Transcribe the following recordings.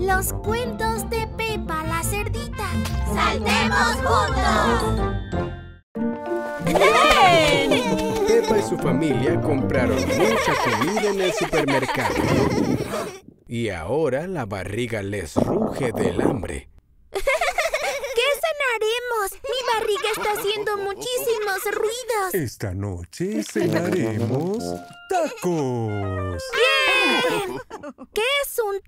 Los cuentos de Pepa la cerdita. ¡Saltemos juntos! Pepa y su familia compraron mucha comida en el supermercado. Y ahora la barriga les ruge del hambre. ¿Qué cenaremos? Mi barriga está haciendo muchísimos ruidos. Esta noche cenaremos tacos. ¡Bien! ¿Qué es un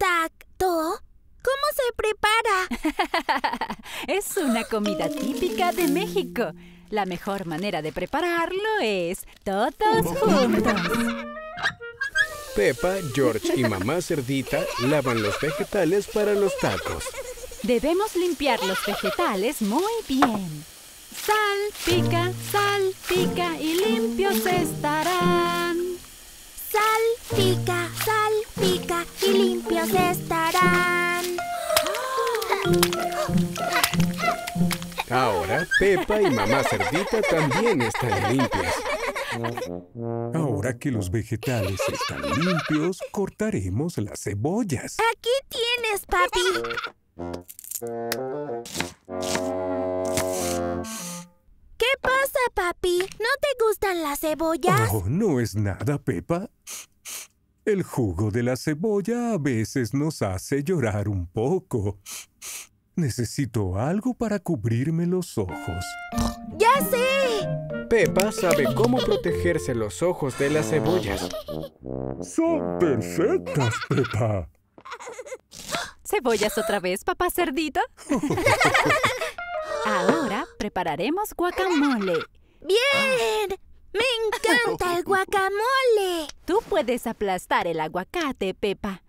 ¿Cómo se prepara? es una comida típica de México. La mejor manera de prepararlo es todos juntos. Pepa, George y mamá cerdita lavan los vegetales para los tacos. Debemos limpiar los vegetales muy bien. Sal, pica, sal, pica y limpios estarán. Sal, pica, sal, pica y limpios estarán. Ahora Pepa y mamá cerdita también están limpias. Ahora que los vegetales están limpios, cortaremos las cebollas. Aquí tienes, papi. ¿Qué pasa, papi? ¿No te gustan las cebollas? Oh, no es nada, Pepa. El jugo de la cebolla a veces nos hace llorar un poco. Necesito algo para cubrirme los ojos. ¡Ya sé! Pepa sabe cómo protegerse los ojos de las cebollas. Son perfectas, Pepa. ¿Cebollas otra vez, papá cerdito? Ahora prepararemos guacamole. ¡Bien! ¡Me encanta el guacamole! Tú puedes aplastar el aguacate, Pepa.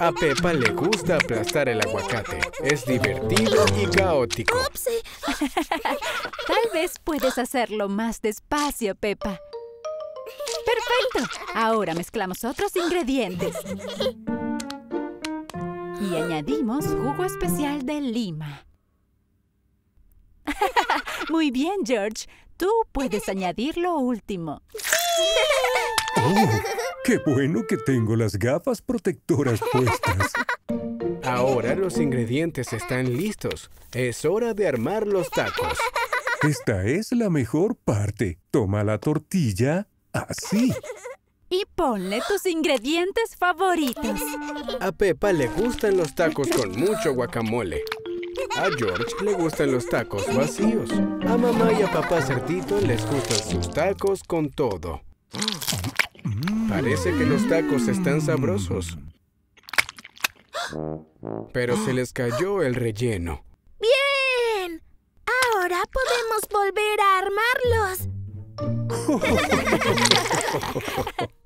A Pepa le gusta aplastar el aguacate. Es divertido y caótico. Tal vez puedes hacerlo más despacio, Pepa. Perfecto. Ahora mezclamos otros ingredientes. Y añadimos jugo especial de lima. Muy bien, George. Tú puedes añadir lo último. Oh, ¡Qué bueno que tengo las gafas protectoras puestas! Ahora los ingredientes están listos. Es hora de armar los tacos. Esta es la mejor parte. Toma la tortilla así. Y ponle tus ingredientes favoritos. A Pepa le gustan los tacos con mucho guacamole. A George le gustan los tacos vacíos. A mamá y a papá cerdito les gustan sus tacos con todo. Parece que los tacos están sabrosos. Pero se les cayó el relleno. ¡Bien! Ahora podemos volver a armarlos.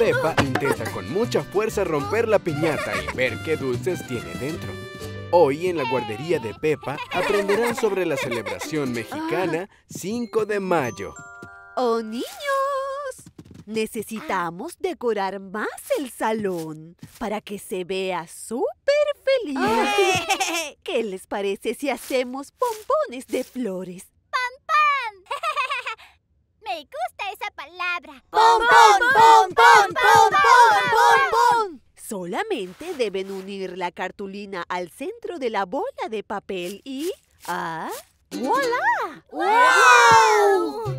Pepa intenta con mucha fuerza romper la piñata y ver qué dulces tiene dentro. Hoy en la guardería de Pepa aprenderán sobre la celebración mexicana 5 de mayo. ¡Oh, niños! Necesitamos decorar más el salón para que se vea súper feliz. ¿Qué les parece si hacemos pompones de flores? Me gusta esa palabra. ¡Pom, pom, pom, pom, pom, pom, pom! Solamente deben unir la cartulina al centro de la bola de papel y... ¡Ah! ¡Voilá! ¡Wow!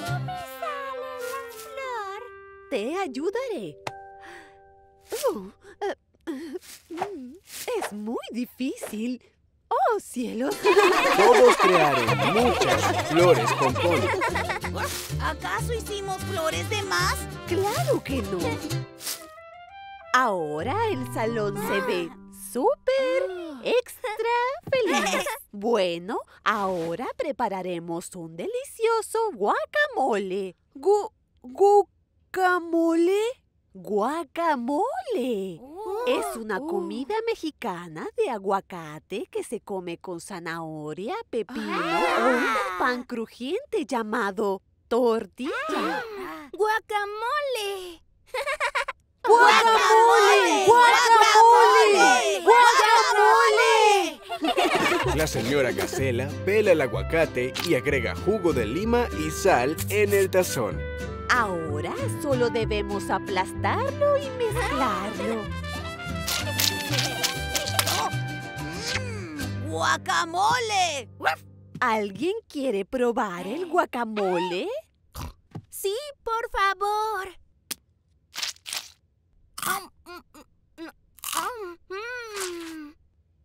No me sale la flor. Te ayudaré. Oh, eh, eh, mm, es muy difícil. ¡Oh, cielos! Todos crearon muchas flores pompones. ¿Acaso hicimos flores de más? ¡Claro que no! Ahora el salón se ve súper extra feliz. Bueno, ahora prepararemos un delicioso guacamole. Gu ¿Guacamole? ¡Guacamole! Es una comida mexicana de aguacate que se come con zanahoria, pepino o un pan crujiente llamado tortilla. ¡Guacamole! ¡Guacamole! ¡Guacamole! ¡Guacamole! La señora Gacela pela el aguacate y agrega jugo de lima y sal en el tazón. Ahora solo debemos aplastarlo y mezclarlo. ¡Guacamole! ¿Alguien quiere probar el guacamole? Sí, por favor. Mm,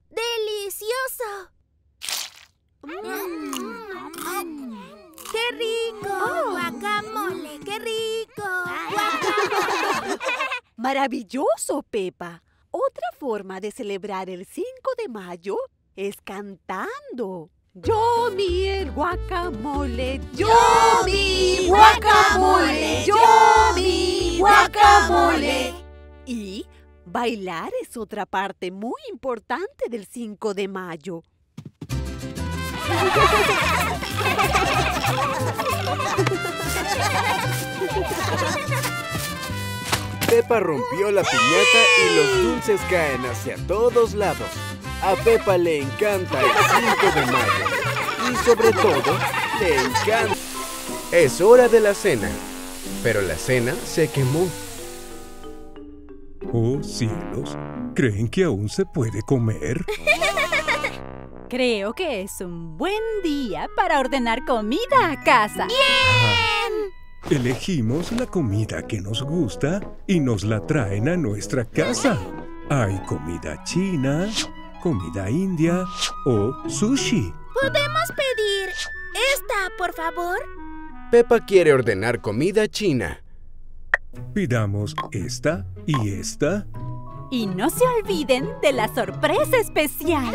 ¡Delicioso! ¡Qué rico! ¡Guacamole! ¡Qué rico! ¡Guacamole! Maravilloso, Pepa. Otra forma de celebrar el 5 de mayo es cantando. Yo mi el guacamole, yo mi guacamole, yo mi guacamole. Y bailar es otra parte muy importante del 5 de mayo. Pepa rompió la piñata y los dulces caen hacia todos lados. A Pepa le encanta el 5 de mayo. Y sobre todo, le encanta. Es hora de la cena. Pero la cena se quemó. Oh cielos, ¿creen que aún se puede comer? Creo que es un buen día para ordenar comida a casa. Elegimos la comida que nos gusta y nos la traen a nuestra casa. Hay comida china, comida india o sushi. ¿Podemos pedir esta, por favor? Pepa quiere ordenar comida china. Pidamos esta y esta. Y no se olviden de la sorpresa especial.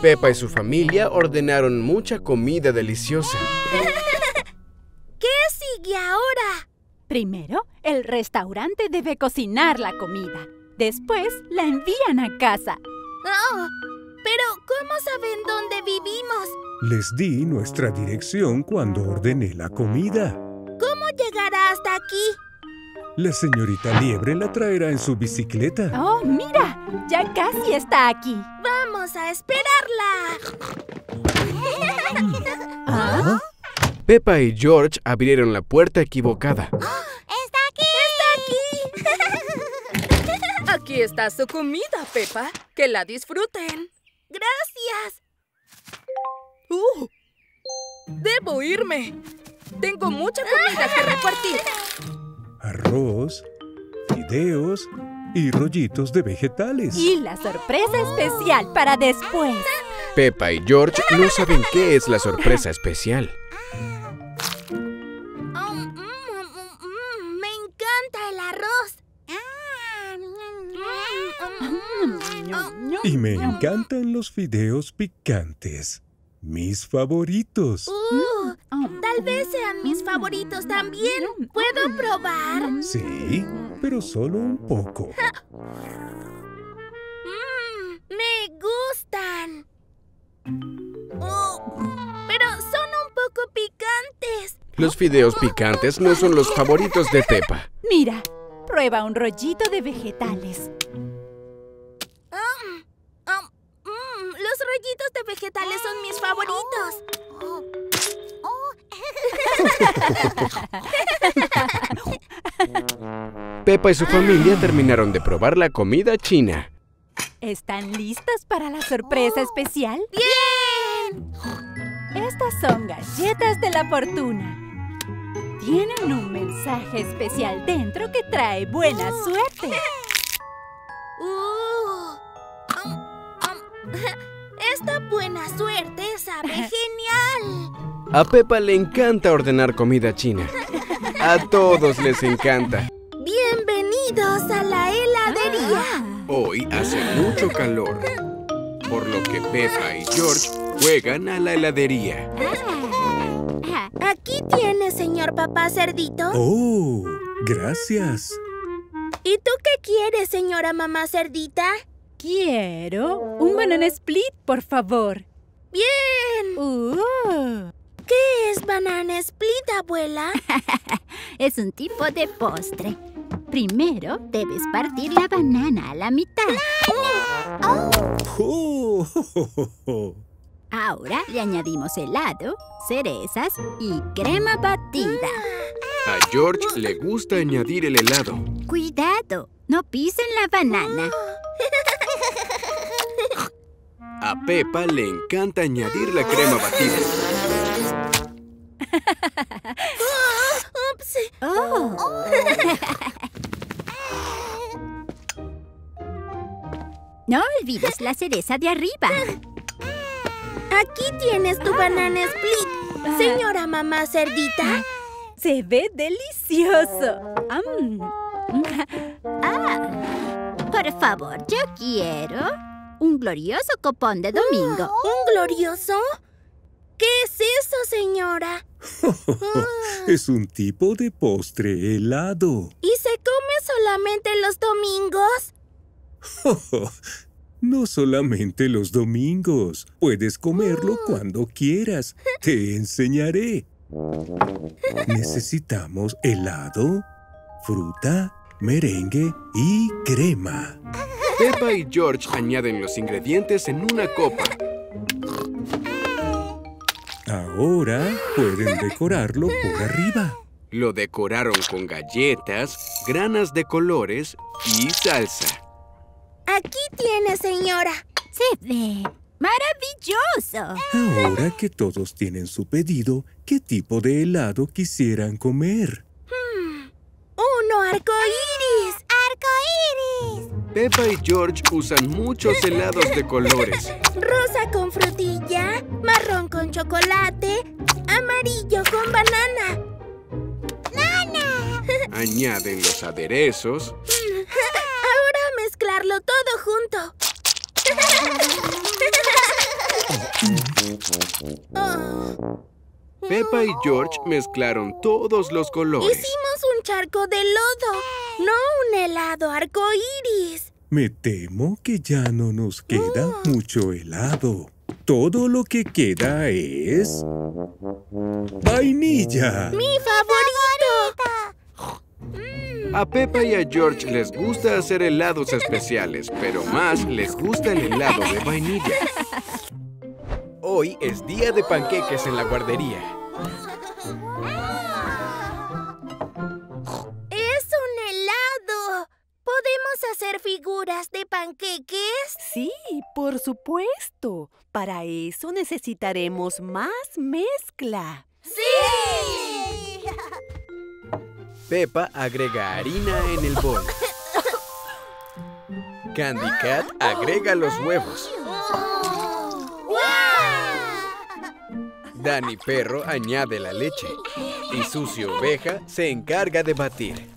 Pepa y su familia ordenaron mucha comida deliciosa. ¿Qué sigue ahora? Primero, el restaurante debe cocinar la comida. Después, la envían a casa. Oh, pero ¿cómo saben dónde vivimos? Les di nuestra dirección cuando ordené la comida. ¿Cómo llegará hasta aquí? La señorita Liebre la traerá en su bicicleta. ¡Oh, mira! Ya casi está aquí. Vamos a esperarla. ¿Ah? Pepa y George abrieron la puerta equivocada. ¡Está aquí! ¡Está aquí! Aquí está su comida, Pepa. Que la disfruten. ¡Gracias! ¡Uh! Debo irme. Tengo mucha comida que repartir. Arroz, fideos y rollitos de vegetales. Y la sorpresa especial para después. Pepa y George no saben qué es la sorpresa especial. Oh, mm, mm, mm, me encanta el arroz. Y me encantan los fideos picantes. Mis favoritos. Uh, tal vez sean mis favoritos también. ¿Puedo probar? Sí, pero solo un poco. Mm, me gustan. Oh, pero son un poco picantes. Los fideos picantes no son los favoritos de Pepa. Mira, prueba un rollito de vegetales. Rollitos de vegetales son mis favoritos. Pepa y su familia terminaron de probar la comida china. ¿Están listas para la sorpresa especial? ¡Bien! Estas son galletas de la fortuna. Tienen un mensaje especial dentro que trae buena suerte. Esta buena suerte sabe genial. A Pepa le encanta ordenar comida china. A todos les encanta. Bienvenidos a la heladería. Hoy hace mucho calor, por lo que Pepa y George juegan a la heladería. Aquí tiene, señor papá cerdito. Oh, gracias. ¿Y tú qué quieres, señora mamá cerdita? Quiero un banana split, por favor. Bien. Uh, ¿Qué es banana split, abuela? Es un tipo de postre. Primero debes partir la banana a la mitad. Oh, Ahora le añadimos helado, cerezas y crema batida. A George le gusta añadir el helado. Cuidado, no pisen la banana. A Peppa le encanta añadir la crema batida. ¡Ups! Oh. No olvides la cereza de arriba. Aquí tienes tu banana split, señora mamá cerdita. Se ve delicioso. Am. Ah, por favor, yo quiero un glorioso copón de domingo. ¿Un glorioso? ¿Qué es eso, señora? es un tipo de postre helado. ¿Y se come solamente los domingos? No solamente los domingos. Puedes comerlo cuando quieras. Te enseñaré. Necesitamos helado, fruta, merengue y crema. Peppa y George añaden los ingredientes en una copa. Ahora pueden decorarlo por arriba. Lo decoraron con galletas, granas de colores y salsa. Aquí tiene, señora. Se ve maravilloso. Ahora que todos tienen su pedido, ¿qué tipo de helado quisieran comer? ¡Uno arcoíris! ¡Arcoíris! Peppa y George usan muchos helados de colores. Rosa con frutilla, marrón con chocolate, amarillo con banana. ¡Nana! Añaden los aderezos, mezclarlo todo junto. Oh, Peppa y George mezclaron todos los colores. Hicimos un charco de lodo, no un helado arcoíris. Me temo que ya no nos queda mucho helado. Todo lo que queda es... ¡Vainilla! ¡Mi favorito! A Peppa y a George les gusta hacer helados especiales, pero más les gusta el helado de vainilla. Hoy es día de panqueques en la guardería. ¡Es un helado! ¿Podemos hacer figuras de panqueques? Sí, por supuesto. Para eso necesitaremos más mezcla. ¡Sí! Peppa agrega harina en el bol. Candy Cat agrega los huevos. Danny Perro añade la leche. Y Sucio Oveja se encarga de batir.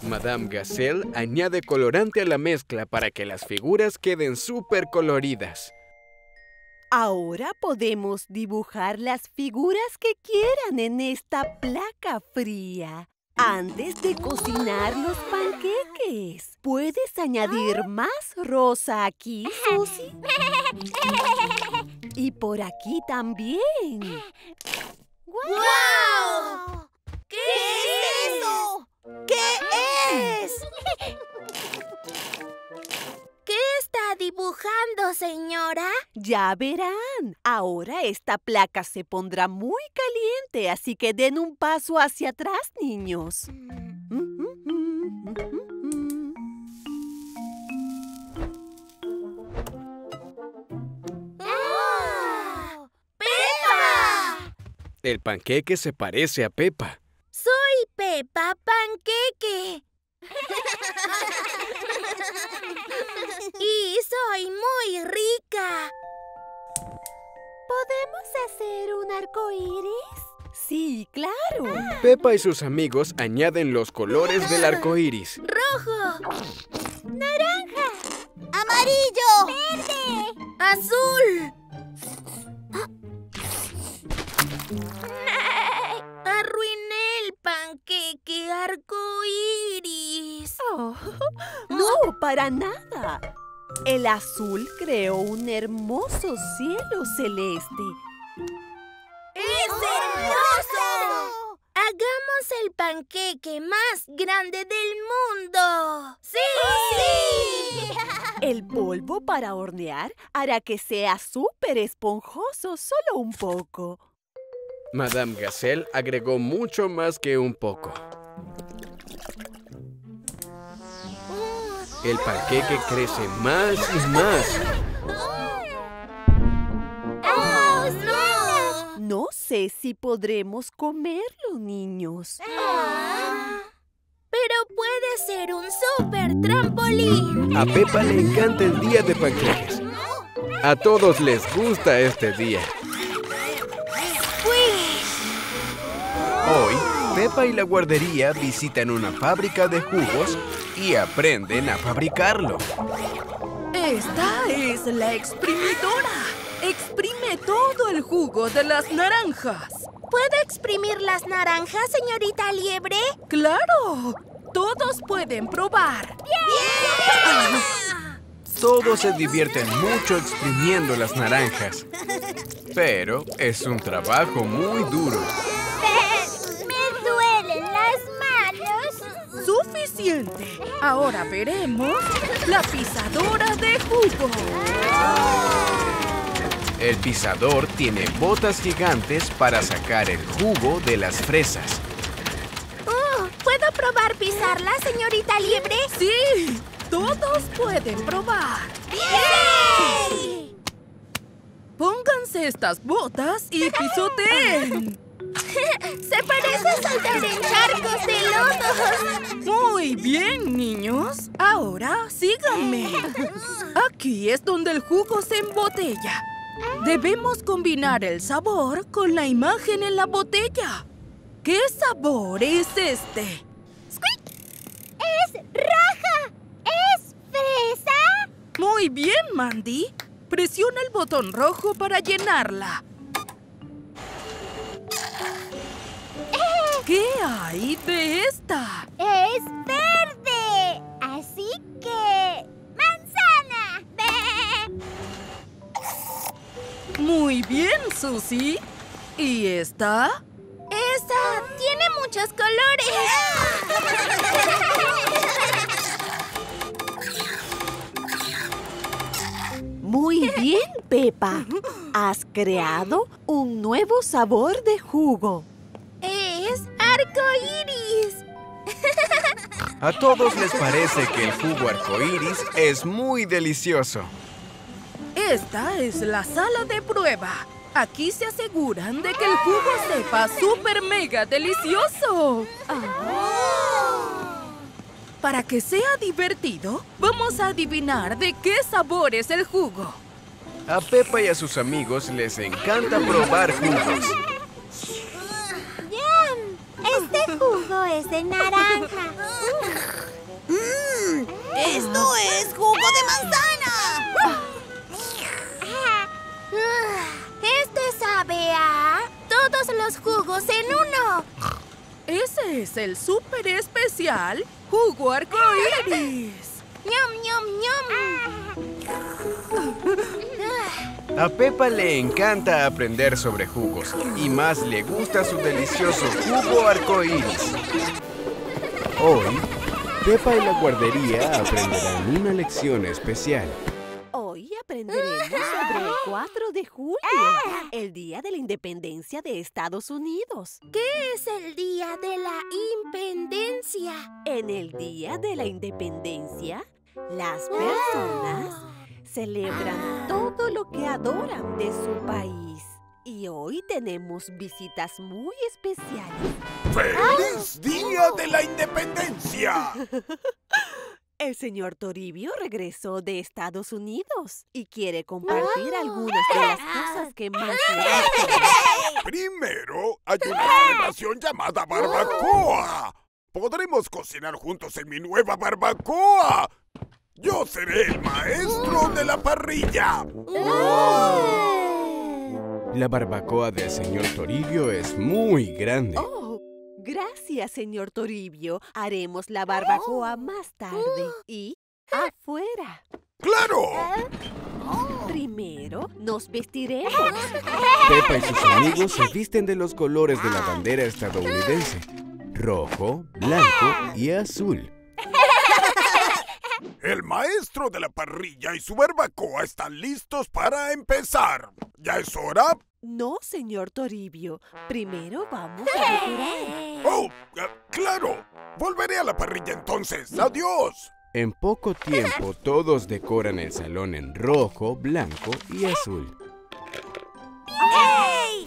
Madame Gazelle añade colorante a la mezcla para que las figuras queden súper coloridas. Ahora podemos dibujar las figuras que quieran en esta placa fría. Antes de cocinar los panqueques, ¿puedes añadir más rosa aquí, Susi? Y por aquí también. ¡Guau! ¿Qué es eso? ¿Qué es? ¿Qué está dibujando, señora? Ya verán. Ahora esta placa se pondrá muy caliente, así que den un paso hacia atrás, niños. ¡Oh! ¡Peppa! El panqueque se parece a Peppa. Soy Peppa Panqueque. Y soy muy rica. ¿Podemos hacer un arco iris? Sí, claro. Peppa y sus amigos añaden los colores del arco iris. ¡Rojo! ¡Naranja! ¡Amarillo! ¡Verde! ¡Azul! Arruiné el panqueque arco Oh, no, para nada. El azul creó un hermoso cielo celeste. ¡Es hermoso! Hagamos el panqueque más grande del mundo. ¡Sí! El polvo para hornear hará que sea súper esponjoso solo un poco. Madame Gazelle agregó mucho más que un poco. El panqueque crece más y más. ¡Oh, no! No sé si podremos comerlo, niños. Pero puede ser un super trampolín. A Pepa le encanta el día de panqueques. A todos les gusta este día. Hoy, Pepa y la guardería visitan una fábrica de jugos y aprenden a fabricarlo. Esta es la exprimidora. Exprime todo el jugo de las naranjas. ¿Puedo exprimir las naranjas, señorita Liebre? ¡Claro! Todos pueden probar. Todos se divierten mucho exprimiendo las naranjas. Pero es un trabajo muy duro. Me duelen las manos. ¡Suficiente! Ahora veremos la pisadora de jugo. El pisador tiene botas gigantes para sacar el jugo de las fresas. Oh, ¿Puedo probar pisarla, señorita Liebre? ¡Sí! Todos pueden probar. Pónganse estas botas y pisoteen. Se parece a saltar en charcos de lodo. Muy bien, niños. Ahora síganme. Aquí es donde el jugo se embotella. Debemos combinar el sabor con la imagen en la botella. ¿Qué sabor es este? ¡Es roja! ¿Es fresa? Muy bien, Mandy. Presiona el botón rojo para llenarla. ¿Qué hay de esta? ¡Es verde! Así que... ¡Manzana! Muy bien, Susie. ¿Y esta? ¡Esa tiene muchos colores! Muy bien, Pepa. Has creado un nuevo sabor de jugo. ¡Es arco iris! A todos les parece que el jugo arcoíris es muy delicioso. Esta es la sala de prueba. Aquí se aseguran de que el jugo sepa súper mega delicioso. Para que sea divertido, vamos a adivinar de qué sabor es el jugo. A Pepa y a sus amigos les encanta probar jugos. Este jugo es de naranja. ¡Esto es jugo de manzana! Este sabe a todos los jugos en uno. Ese es el súper especial jugo arcoíris. ¡Ñam, ñam, ñam! A Pepa le encanta aprender sobre jugos y más le gusta su delicioso jugo arcoíris. Hoy, Pepa y la guardería aprenderán una lección especial. Hoy aprenderemos sobre el 4 de julio, el Día de la Independencia de Estados Unidos. ¿Qué es el día de la independencia? En el Día de la Independencia, las personas celebran todo lo que adoran de su país. Y hoy tenemos visitas muy especiales. ¡Feliz Día de la Independencia! El señor Toribio regresó de Estados Unidos y quiere compartir algunas de las cosas que más le. Primero, hay una celebración llamada barbacoa. Podremos cocinar juntos en mi nueva barbacoa. Yo seré el maestro de la parrilla. La barbacoa del señor Toribio es muy grande. Oh, gracias, señor Toribio. Haremos la barbacoa más tarde y afuera. ¡Claro! Primero nos vestiremos. Pepa y sus amigos se visten de los colores de la bandera estadounidense. rojo, blanco y azul. El maestro de la parrilla y su barbacoa están listos para empezar. ¿Ya es hora? No, señor Toribio. Primero vamos a decorar. ¡Oh! eh, ¡Claro! Volveré a la parrilla entonces. ¡Adiós! En poco tiempo todos decoran el salón en rojo, blanco y azul.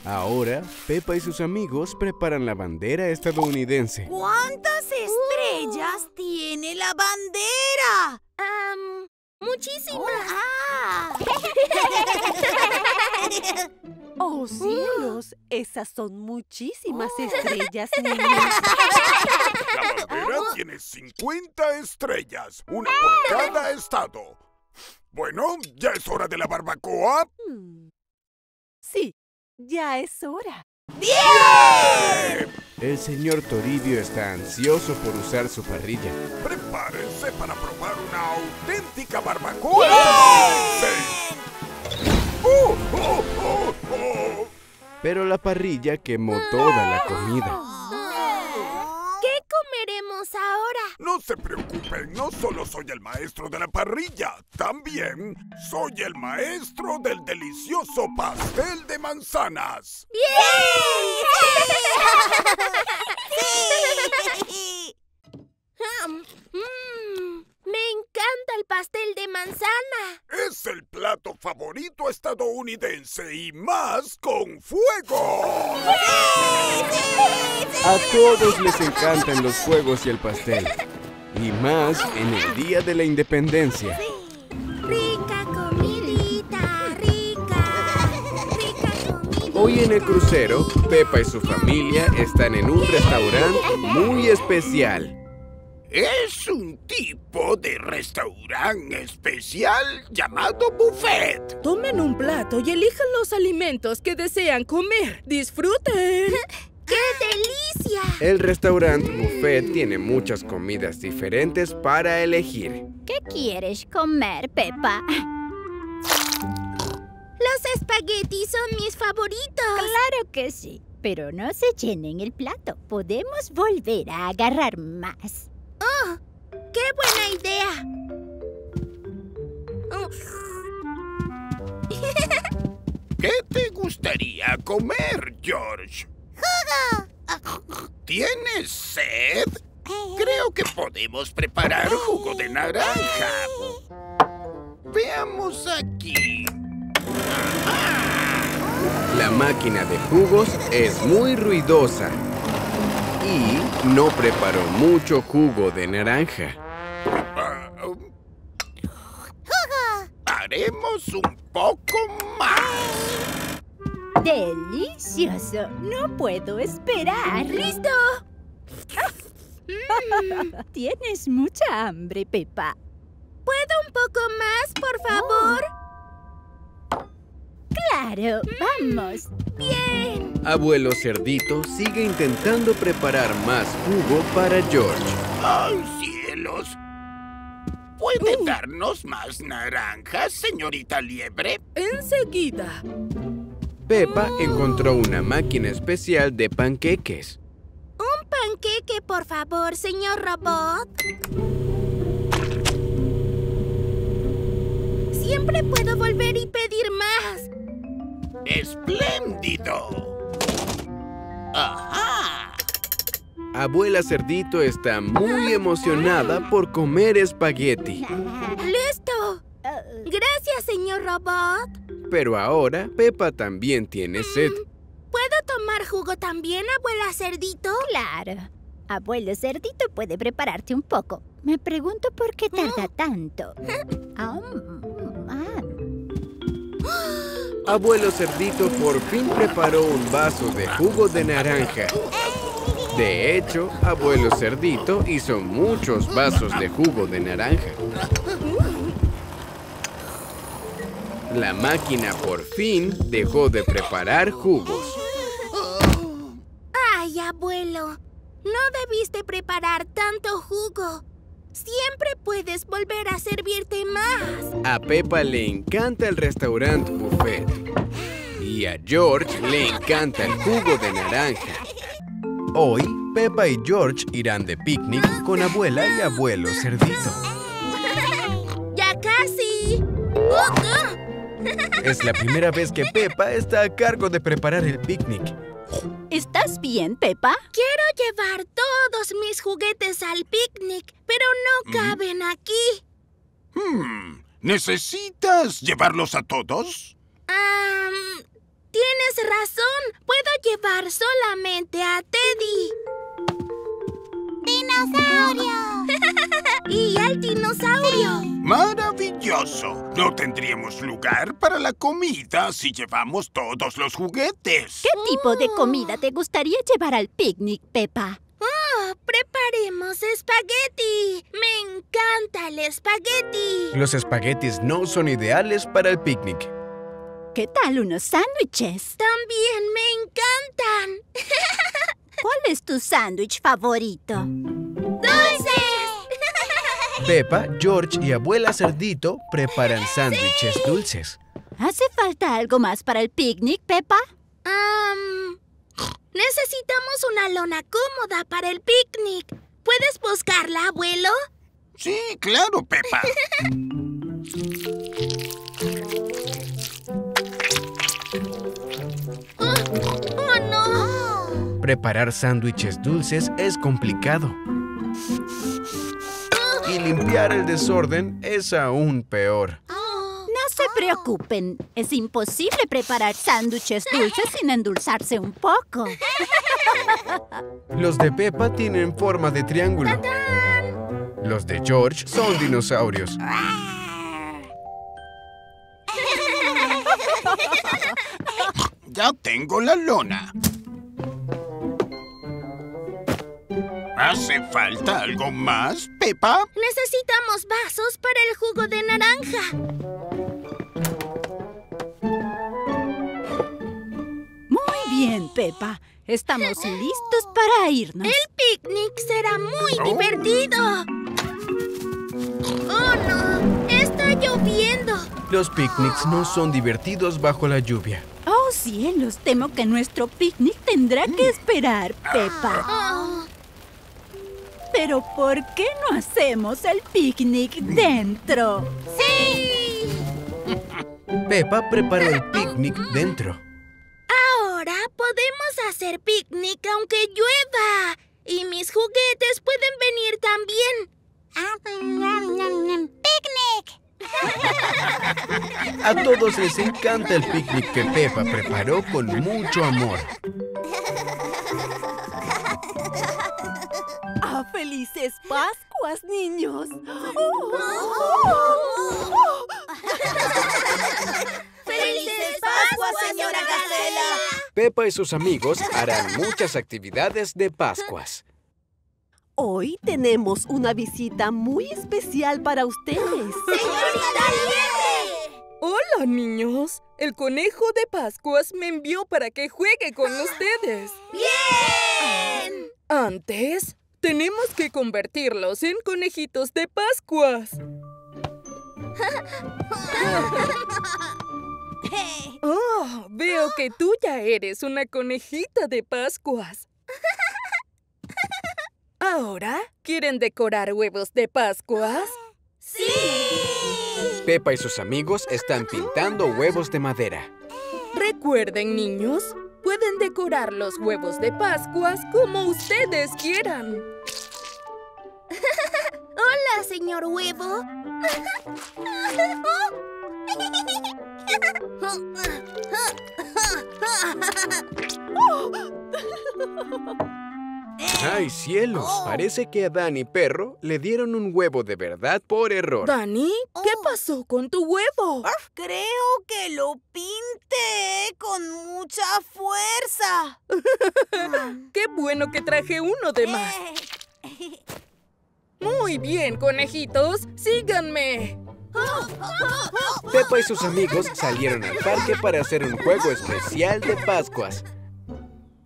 Ahora, Pepa y sus amigos preparan la bandera estadounidense. ¿Cuántas estrellas tiene la bandera? Am, muchísimas. ¡Oh, cielos! Esas son muchísimas estrellas, niños. La bandera tiene 50 estrellas, una por cada estado. Bueno, ¿ya es hora de la barbacoa? Hmm. Sí, ya es hora. El señor Toribio está ansioso por usar su parrilla. Prepárense para probar una auténtica barbacoa. Pero la parrilla quemó toda la comida. ¿Qué comeremos ahora? No se preocupen, no solo soy el maestro de la parrilla, también soy el maestro del delicioso pastel de manzanas. Am, mm, me encanta el pastel de manzana. Es el plato favorito estadounidense y más con fuego. A todos les encantan los fuegos y el pastel. Y más en el Día de la Independencia. Rica comidita, rica. Rica comidita. Hoy en el crucero, Pepa y su familia están en un restaurante muy especial. Es un tipo de restaurante especial llamado buffet. Tomen un plato y elijan los alimentos que desean comer. ¡Disfruten! ¡Qué delicia! El restaurante buffet tiene muchas comidas diferentes para elegir. ¿Qué quieres comer, Pepa? Los espaguetis son mis favoritos. Claro que sí. Pero no se llenen el plato. Podemos volver a agarrar más. ¡Oh! ¡Qué buena idea! ¿Qué te gustaría comer, George? ¡Jugo! ¿Tienes sed? Creo que podemos preparar jugo de naranja. Veamos aquí. La máquina de jugos es muy ruidosa. Y no preparó mucho jugo de naranja. Ah, um, Haremos un poco más. ¡Delicioso! No puedo esperar. ¡Listo! Tienes mucha hambre, Pepa. ¿Puedo un poco más, por favor? Claro, vamos. Bien. Abuelo Cerdito sigue intentando preparar más jugo para George. ¡Ay, cielos! ¿Puede darnos más naranjas, señorita Liebre? Enseguida. Pepa encontró una máquina especial de panqueques. Un panqueque, por favor, señor robot. Siempre puedo volver y pedir más. ¡Espléndido! ¡Ajá! Abuela Cerdito está muy emocionada por comer espagueti. ¡Listo! Gracias, señor robot. Pero ahora Pepa también tiene sed. ¿Puedo tomar jugo también, abuela Cerdito? Claro. Abuelo Cerdito puede prepararte un poco. Me pregunto por qué tarda tanto. Abuelo Cerdito por fin preparó un vaso de jugo de naranja. De hecho, Abuelo Cerdito hizo muchos vasos de jugo de naranja. La máquina por fin dejó de preparar jugos. Ay, abuelo. No debiste preparar tanto jugo. Siempre puedes volver a servirte más. A Pepa le encanta el restaurante buffet. Y a George le encanta el jugo de naranja. Hoy, Peppa y George irán de picnic con abuela y abuelo cerdito. ¡Ya casi! ¡Oh, oh! Es la primera vez que Peppa está a cargo de preparar el picnic. ¿Estás bien, Peppa? Quiero llevar todos mis juguetes al picnic, pero no caben aquí. Hmm, ¿Necesitas llevarlos a todos? Tienes razón. Puedo llevar solamente a Teddy. ¡Dinosaurio! y al dinosaurio. ¡Maravilloso! No tendríamos lugar para la comida si llevamos todos los juguetes. ¿Qué tipo de comida te gustaría llevar al picnic, Peppa? Oh, preparemos espagueti. Me encanta el espagueti. Los espaguetis no son ideales para el picnic. ¿Qué tal unos sándwiches? También me encantan. ¿Cuál es tu sándwich favorito? ¡Dulces! Peppa, George y abuela cerdito preparan sándwiches dulces. ¿Hace falta algo más para el picnic, Peppa? Am, necesitamos una lona cómoda para el picnic. ¿Puedes buscarla, abuelo? Sí, claro, Pepa. Preparar sándwiches dulces es complicado. Y limpiar el desorden es aún peor. No se preocupen. Es imposible preparar sándwiches dulces sin endulzarse un poco. Los de Peppa tienen forma de triángulo. Los de George son dinosaurios. Ya tengo la lona. ¿Hace falta algo más, Pepa? Necesitamos vasos para el jugo de naranja. Muy bien, Peppa. Estamos listos para irnos. El picnic será muy Oh. divertido. ¡Oh, no! ¡Está lloviendo! Los picnics no son divertidos bajo la lluvia. Oh, cielos, temo que nuestro picnic tendrá que esperar, Peppa. Oh, Pero ¿por qué no hacemos el picnic dentro? ¡Sí! Peppa preparó el picnic dentro. Ahora podemos hacer picnic aunque llueva. Y mis juguetes pueden venir también. ¡Picnic! A todos les encanta el picnic que Peppa preparó con mucho amor. ¡Ah, felices Pascuas, niños! ¡Felices Pascuas, señora Gacela! Peppa y sus amigos harán muchas actividades de Pascuas. Hoy tenemos una visita muy especial para ustedes. ¡Señorita Nieve! Hola, niños. El conejo de Pascuas me envió para que juegue con ustedes. ¡Bien! Antes, tenemos que convertirlos en conejitos de Pascuas. Oh, veo que tú ya eres una conejita de Pascuas. Ahora, ¿quieren decorar huevos de Pascuas? ¡Sí! Peppa y sus amigos están pintando huevos de madera. Recuerden, niños, pueden decorar los huevos de Pascuas como ustedes quieran. Hola, señor huevo. ¡Ay, cielos! Parece que a Dani Perro le dieron un huevo de verdad por error. Dani, ¿qué pasó con tu huevo? Creo que lo pinté con mucha fuerza. Qué bueno que traje uno de más. Muy bien, conejitos, síganme. Peppa y sus amigos salieron al parque para hacer un juego especial de Pascuas.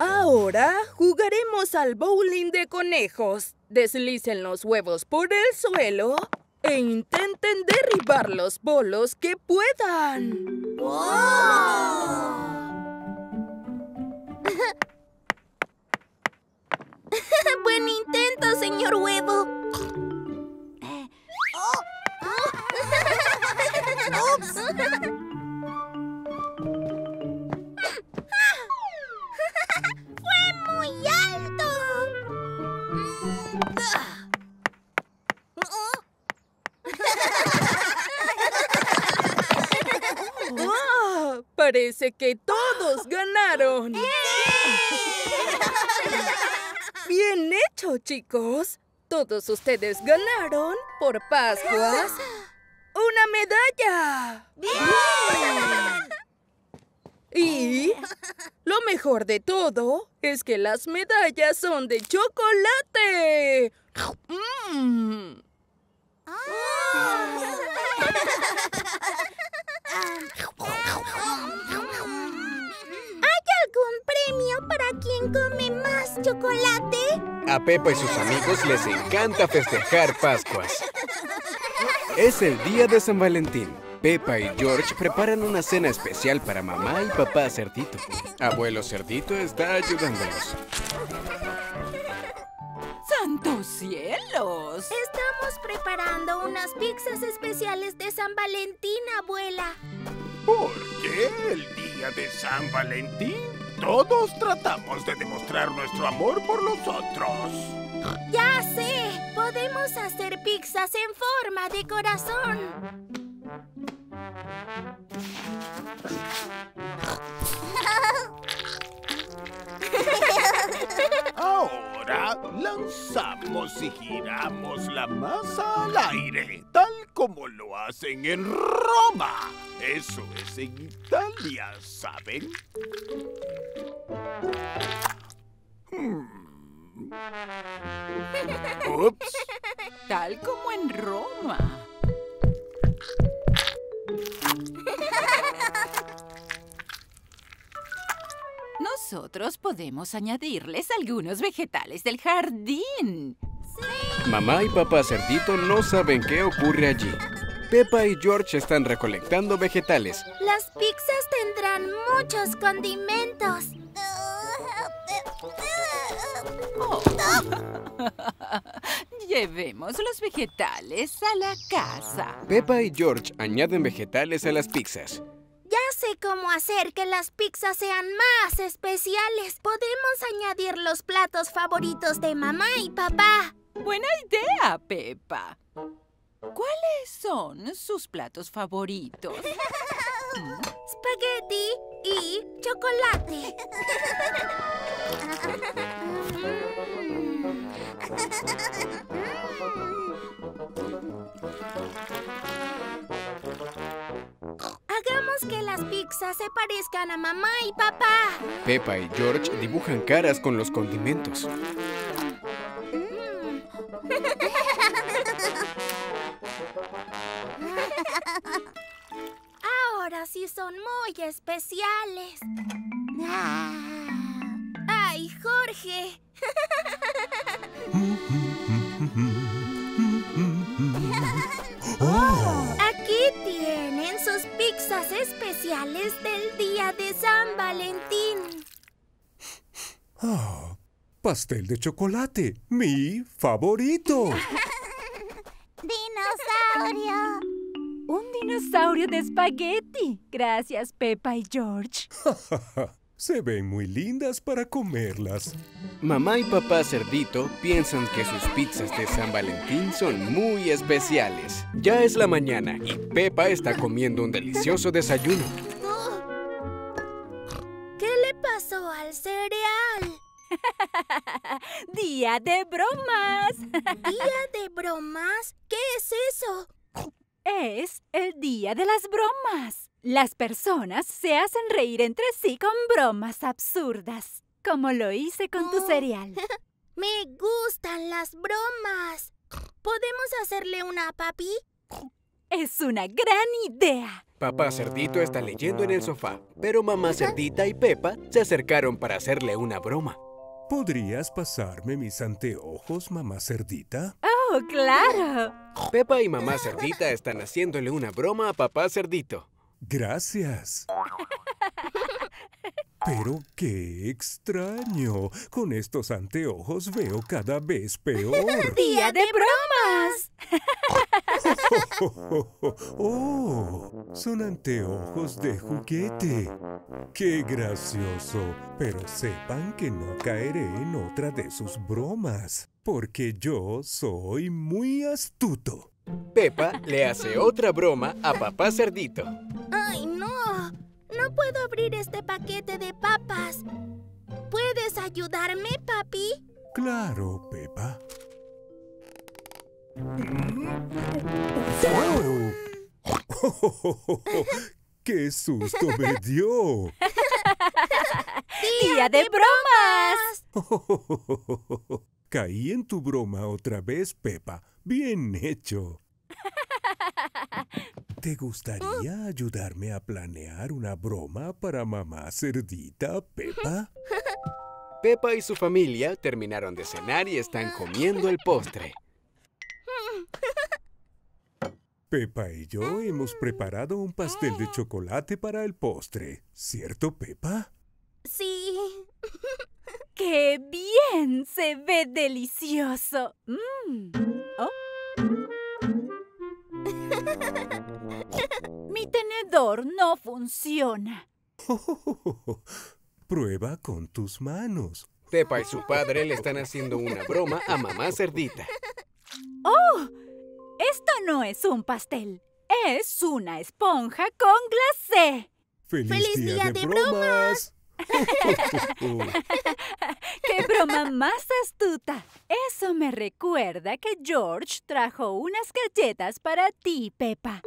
Ahora jugaremos al bowling de conejos. Deslicen los huevos por el suelo e intenten derribar los bolos que puedan. señor huevo. ¡Fue muy alto! ¡Ah! Parece que todos ganaron. Bien hecho, chicos. Todos ustedes ganaron por Pascuas una medalla. Y lo mejor de todo es que las medallas son de chocolate. Mm. ¿Hay algún premio para quien come más chocolate? A Pepa y sus amigos les encanta festejar Pascuas. Es el día de San Valentín. Pepa y George preparan una cena especial para mamá y papá Cerdito. Abuelo Cerdito está ayudándolos. ¡Santos cielos! Estamos preparando unas pizzas especiales de San Valentín, abuela. ¿Por qué el día de San Valentín? Todos tratamos de demostrar nuestro amor por los otros. Ya sé, podemos hacer pizzas en forma de corazón. Ahora lanzamos y giramos la masa al aire, tal como lo hacen en Roma. Eso es en Italia, ¿saben? Hmm. Ups. Tal como en Roma. Nosotros podemos añadirles algunos vegetales del jardín. Mamá y papá Cerdito no saben qué ocurre allí. Pepa y George están recolectando vegetales. Las pizzas tendrán muchos condimentos. Llevemos los vegetales a la casa. Pepa y George añaden vegetales a las pizzas. Ya sé cómo hacer que las pizzas sean más especiales. Podemos añadir los platos favoritos de mamá y papá. Buena idea, Pepa. ¿Cuáles son sus platos favoritos? Spaghetti y chocolate. Hagamos que las pizzas se parezcan a mamá y papá. Pepa y George dibujan caras con los condimentos. Ahora sí son muy especiales. ¡Ay, Jorge! Aquí tienen sus pizzas especiales del día de San Valentín. Ah, pastel de chocolate, mi favorito. ¡Dinosaurio! Dinosaurio de espagueti. Gracias, Pepa y George. Se ven muy lindas para comerlas. Mamá y papá Cerdito piensan que sus pizzas de San Valentín son muy especiales. Ya es la mañana y Pepa está comiendo un delicioso desayuno. ¿Qué le pasó al cereal? Día de bromas. ¿Día de bromas? ¿Qué es eso? Es el día de las bromas. Las personas se hacen reír entre sí con bromas absurdas, como lo hice con tu Oh. cereal. Me gustan las bromas. ¿Podemos hacerle una a papi? Es una gran idea. Papá Cerdito está leyendo en el sofá, pero mamá Cerdita y Pepa se acercaron para hacerle una broma. ¿Podrías pasarme mis anteojos, mamá cerdita? Oh, claro. Pepa y mamá Cerdita están haciéndole una broma a papá Cerdito. Gracias. Pero qué extraño. Con estos anteojos veo cada vez peor. ¡Día de bromas! ¡Oh! Son anteojos de juguete. ¡Qué gracioso! Pero sepan que no caeré en otra de sus bromas, porque yo soy muy astuto. Pepa le hace otra broma a papá cerdito. ¡Ay, no! No puedo abrir este paquete de papas. ¿Puedes ayudarme, papi? Claro, Pepa. ¡Oh! ¡Qué susto me dio! ¡Día de bromas! Caí en tu broma otra vez, Pepa. Bien hecho. ¿Te gustaría ayudarme a planear una broma para mamá cerdita, Pepa? Pepa y su familia terminaron de cenar y están comiendo el postre. Pepa y yo hemos preparado un pastel de chocolate para el postre, ¿cierto, Pepa? Sí. ¡Qué bien! Se ve delicioso. Mm. Oh. Mi tenedor no funciona. Prueba con tus manos. Pepa y su padre le están haciendo una broma a mamá cerdita. ¡Oh! Esto no es un pastel. Es una esponja con glacé. ¡Feliz, ¡Feliz día, día de, de bromas! ¡Qué broma más astuta! Eso me recuerda que George trajo unas galletas para ti, Pepa.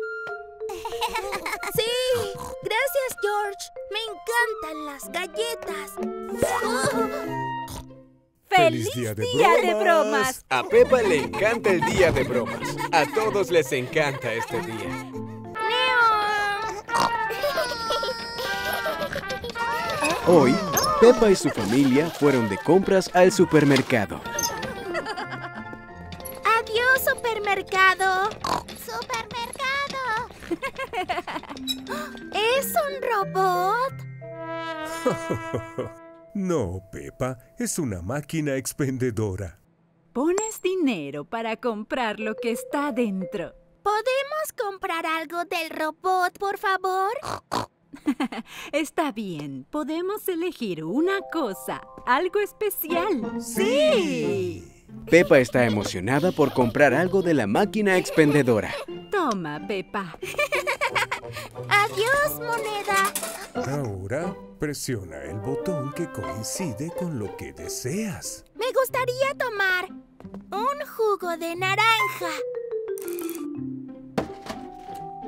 Sí. Gracias, George. Me encantan las galletas. ¡Feliz, día de día de bromas! bromas! A Pepa le encanta el día de bromas. A todos les encanta este día. Hoy, Pepa y su familia fueron de compras al supermercado. Adiós, supermercado. ¡Supermercado! ¿Es un robot? No, Pepa, es una máquina expendedora. Pones dinero para comprar lo que está dentro. ¿Podemos comprar algo del robot, por favor? Está bien, podemos elegir una cosa, algo especial. ¡Sí! Pepa está emocionada por comprar algo de la máquina expendedora. Toma, Pepa. Adiós, moneda. Ahora presiona el botón que coincide con lo que deseas. Me gustaría tomar un jugo de naranja.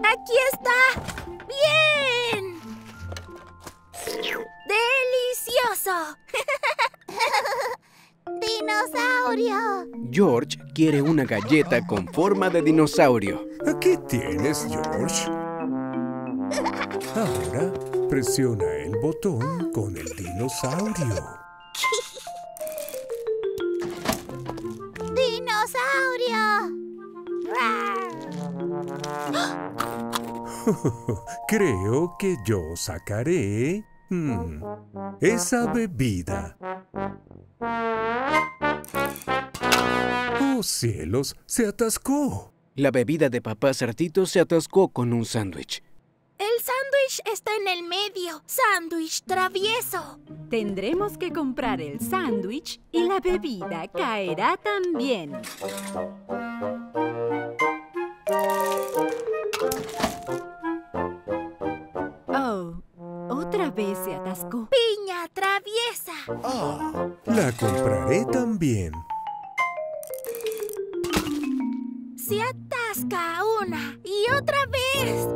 Aquí está. Bien. Delicioso. Dinosaurio. George quiere una galleta con forma de dinosaurio. Aquí tienes, George. Ahora presiona el botón con el dinosaurio. Dinosaurio. Creo que yo sacaré mm, esa bebida. ¡Oh, cielos! ¡Se atascó! La bebida de papá cerdito se atascó con un sándwich. El sándwich está en el medio. Sándwich travieso. Tendremos que comprar el sándwich y la bebida caerá también. Otra vez se atascó. Piña traviesa. La compraré también. Se atasca una y otra vez.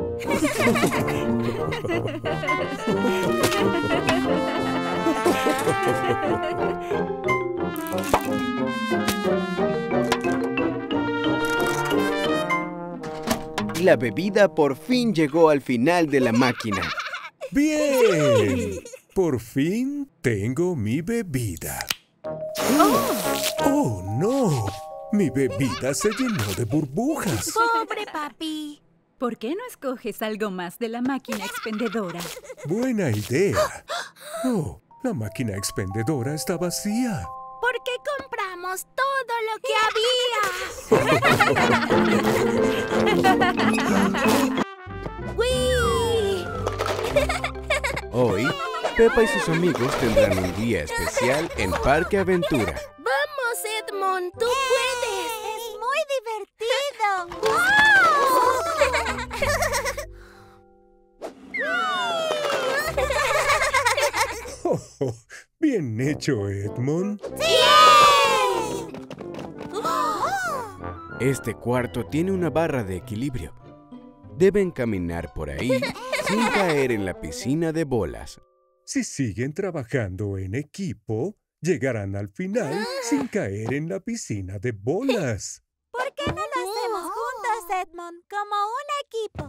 La bebida por fin llegó al final de la máquina. ¡Bien! Por fin tengo mi bebida. ¡Oh, no! Mi bebida se llenó de burbujas. Pobre papi. ¿Por qué no escoges algo más de la máquina expendedora? Buena idea. Oh, la máquina expendedora está vacía. Porque compramos todo lo que había. ¡Wii! Hoy, Pepa y sus amigos tendrán un día especial en Parque Aventura. ¡Vamos, Edmond! ¡Tú puedes! ¡Es muy divertido! Oh, oh, bien hecho, Edmond. Este cuarto tiene una barra de equilibrio. Deben caminar por ahí sin caer en la piscina de bolas. Si siguen trabajando en equipo, llegarán al final sin caer en la piscina de bolas. ¿Por qué no lo hacemos juntos, Edmond? Como un equipo.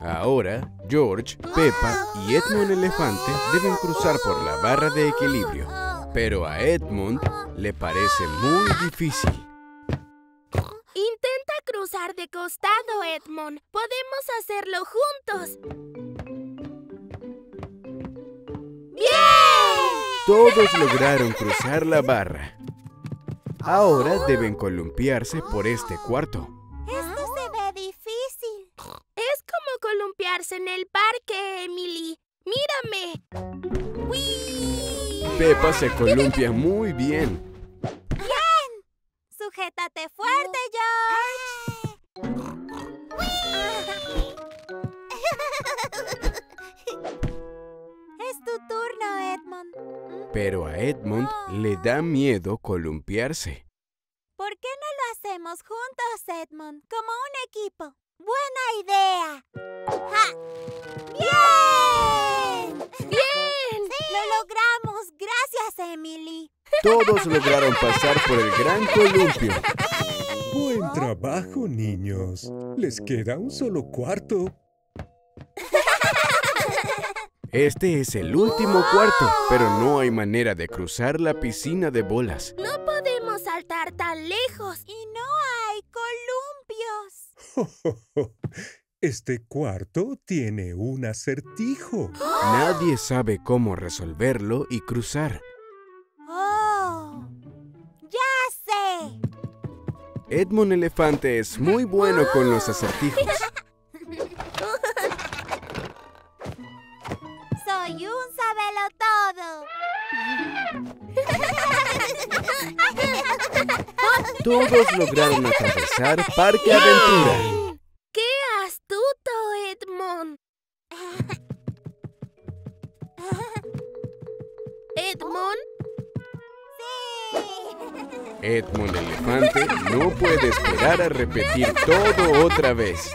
Ahora, George, Peppa y Edmond Elefante deben cruzar por la barra de equilibrio. Pero a Edmond le parece muy difícil. Intenta cruzar de costado, Edmond. Podemos hacerlo juntos. Todos lograron cruzar la barra. Ahora deben columpiarse por este cuarto. Esto se ve difícil. Es como columpiarse en el parque, Emily. ¡Mírame! ¡Wii! Peppa se columpia muy bien. Sujétate fuerte, George. es tu turno, Edmond. Pero a Edmond le da miedo columpiarse. ¿Por qué no lo hacemos juntos, Edmond? Como un equipo. ¡Buena idea! ¡Ja! ¡Bien! ¡Bien! ¡Lo logramos! ¡Gracias, Emily! Todos lograron pasar por el gran columpio. Buen trabajo, niños. Les queda un solo cuarto. Este es el último cuarto, pero no hay manera de cruzar la piscina de bolas. No podemos saltar tan lejos. Y no hay columpios. Este cuarto tiene un acertijo. Nadie sabe cómo resolverlo y cruzar. ¡Oh! ¡Ya sé! Edmond Elefante es muy bueno con los acertijos. Soy un sabelotodo. Todos lograron atravesar Parque Aventura. ¡Qué astuto, Edmond! ¿Edmond? Edmond Elefante no puede esperar a repetir todo otra vez.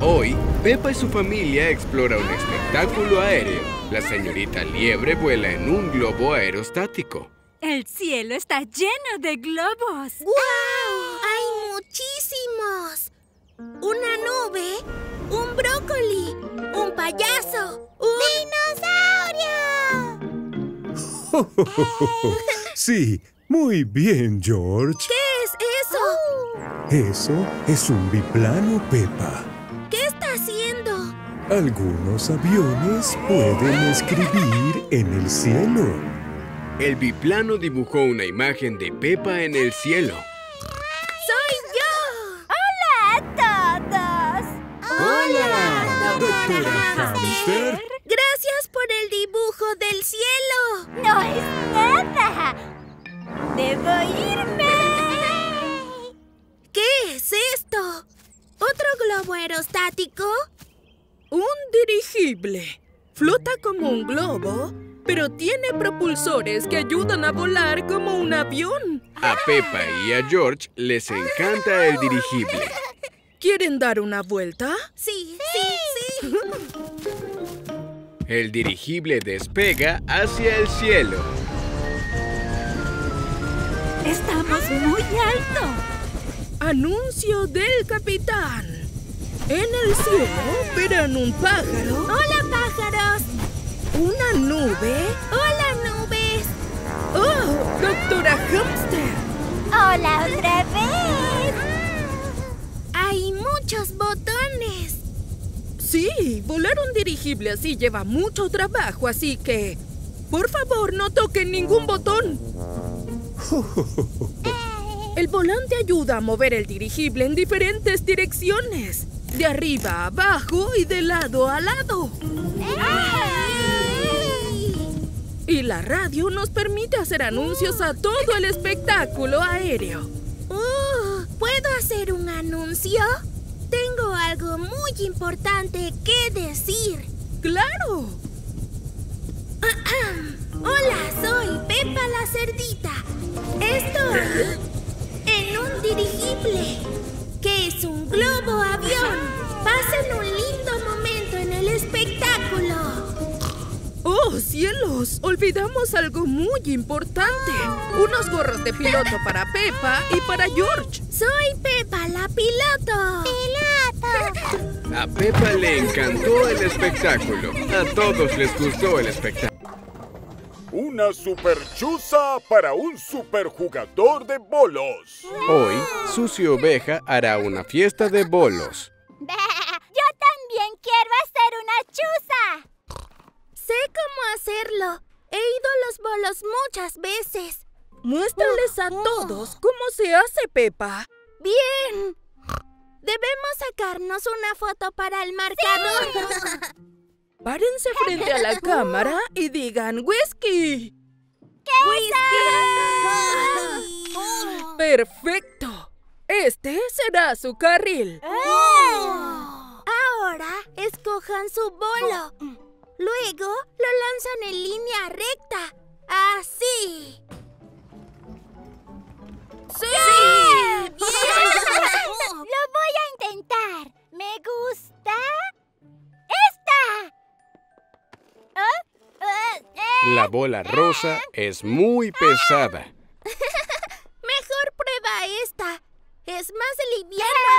Hoy, Peppa y su familia explora un espectáculo aéreo. La señorita Liebre vuela en un globo aerostático. El cielo está lleno de globos. ¡Guau! ¡Hay muchísimos! Una nube, un brócoli, un payaso, un... ¡Dinosaurio! Sí, muy bien, George. ¿Qué es eso? Eso es un biplano, Peppa. ¿Qué está haciendo? Algunos aviones pueden escribir en el cielo. El biplano dibujó una imagen de Peppa en el cielo. Doctora Hamster! ¡Gracias por el dibujo del cielo! ¡No es nada! ¡Debo irme! ¿Qué es esto? ¿Otro globo aerostático? Un dirigible. Flota como un globo, pero tiene propulsores que ayudan a volar como un avión. A Peppa y a George les encanta el dirigible. ¿Quieren dar una vuelta? Sí, sí, sí. El dirigible despega hacia el cielo. Estamos muy alto. Anuncio del capitán. En el cielo verán un pájaro, ¡Hola, pájaros! una nube. ¡Hola, nubes! ¡Oh, doctora Hamster! ¡Hola otra vez! Muchos botones. Sí, volar un dirigible así lleva mucho trabajo, así que... Por favor, no toquen ningún botón. El volante ayuda a mover el dirigible en diferentes direcciones. De arriba a abajo y de lado a lado. Y la radio nos permite hacer anuncios a todo el espectáculo aéreo. Uh, ¿Puedo hacer un anuncio? Tengo algo muy importante que decir. ¡Claro! Hola, soy Pepa la Cerdita. Estoy en un dirigible, que es un globo avión. Pasen un lindo momento en el espectáculo. ¡Oh, cielos! Olvidamos algo muy importante. Unos gorros de piloto para Pepa y para George. Soy Pepa la piloto. ¡Piloto! A Pepa le encantó el espectáculo. A todos les gustó el espectáculo. Una superchuza para un superjugador de bolos. Hoy, Susi Oveja hará una fiesta de bolos. Yo también quiero hacer una chuza. Sé cómo hacerlo. He ido a los bolos muchas veces. Muéstrales a todos cómo se hace, Pepa. Bien. Debemos sacarnos una foto para el marcador. Párense frente a la cámara y digan whisky. ¡Perfecto! Este será su carril. Ahora escojan su bolo. Luego lo lanzan en línea recta. Así. ¡Sí! Lo voy a intentar. Me gusta. ¡Esta! La bola rosa es muy pesada. Mejor prueba esta. Es más liviana.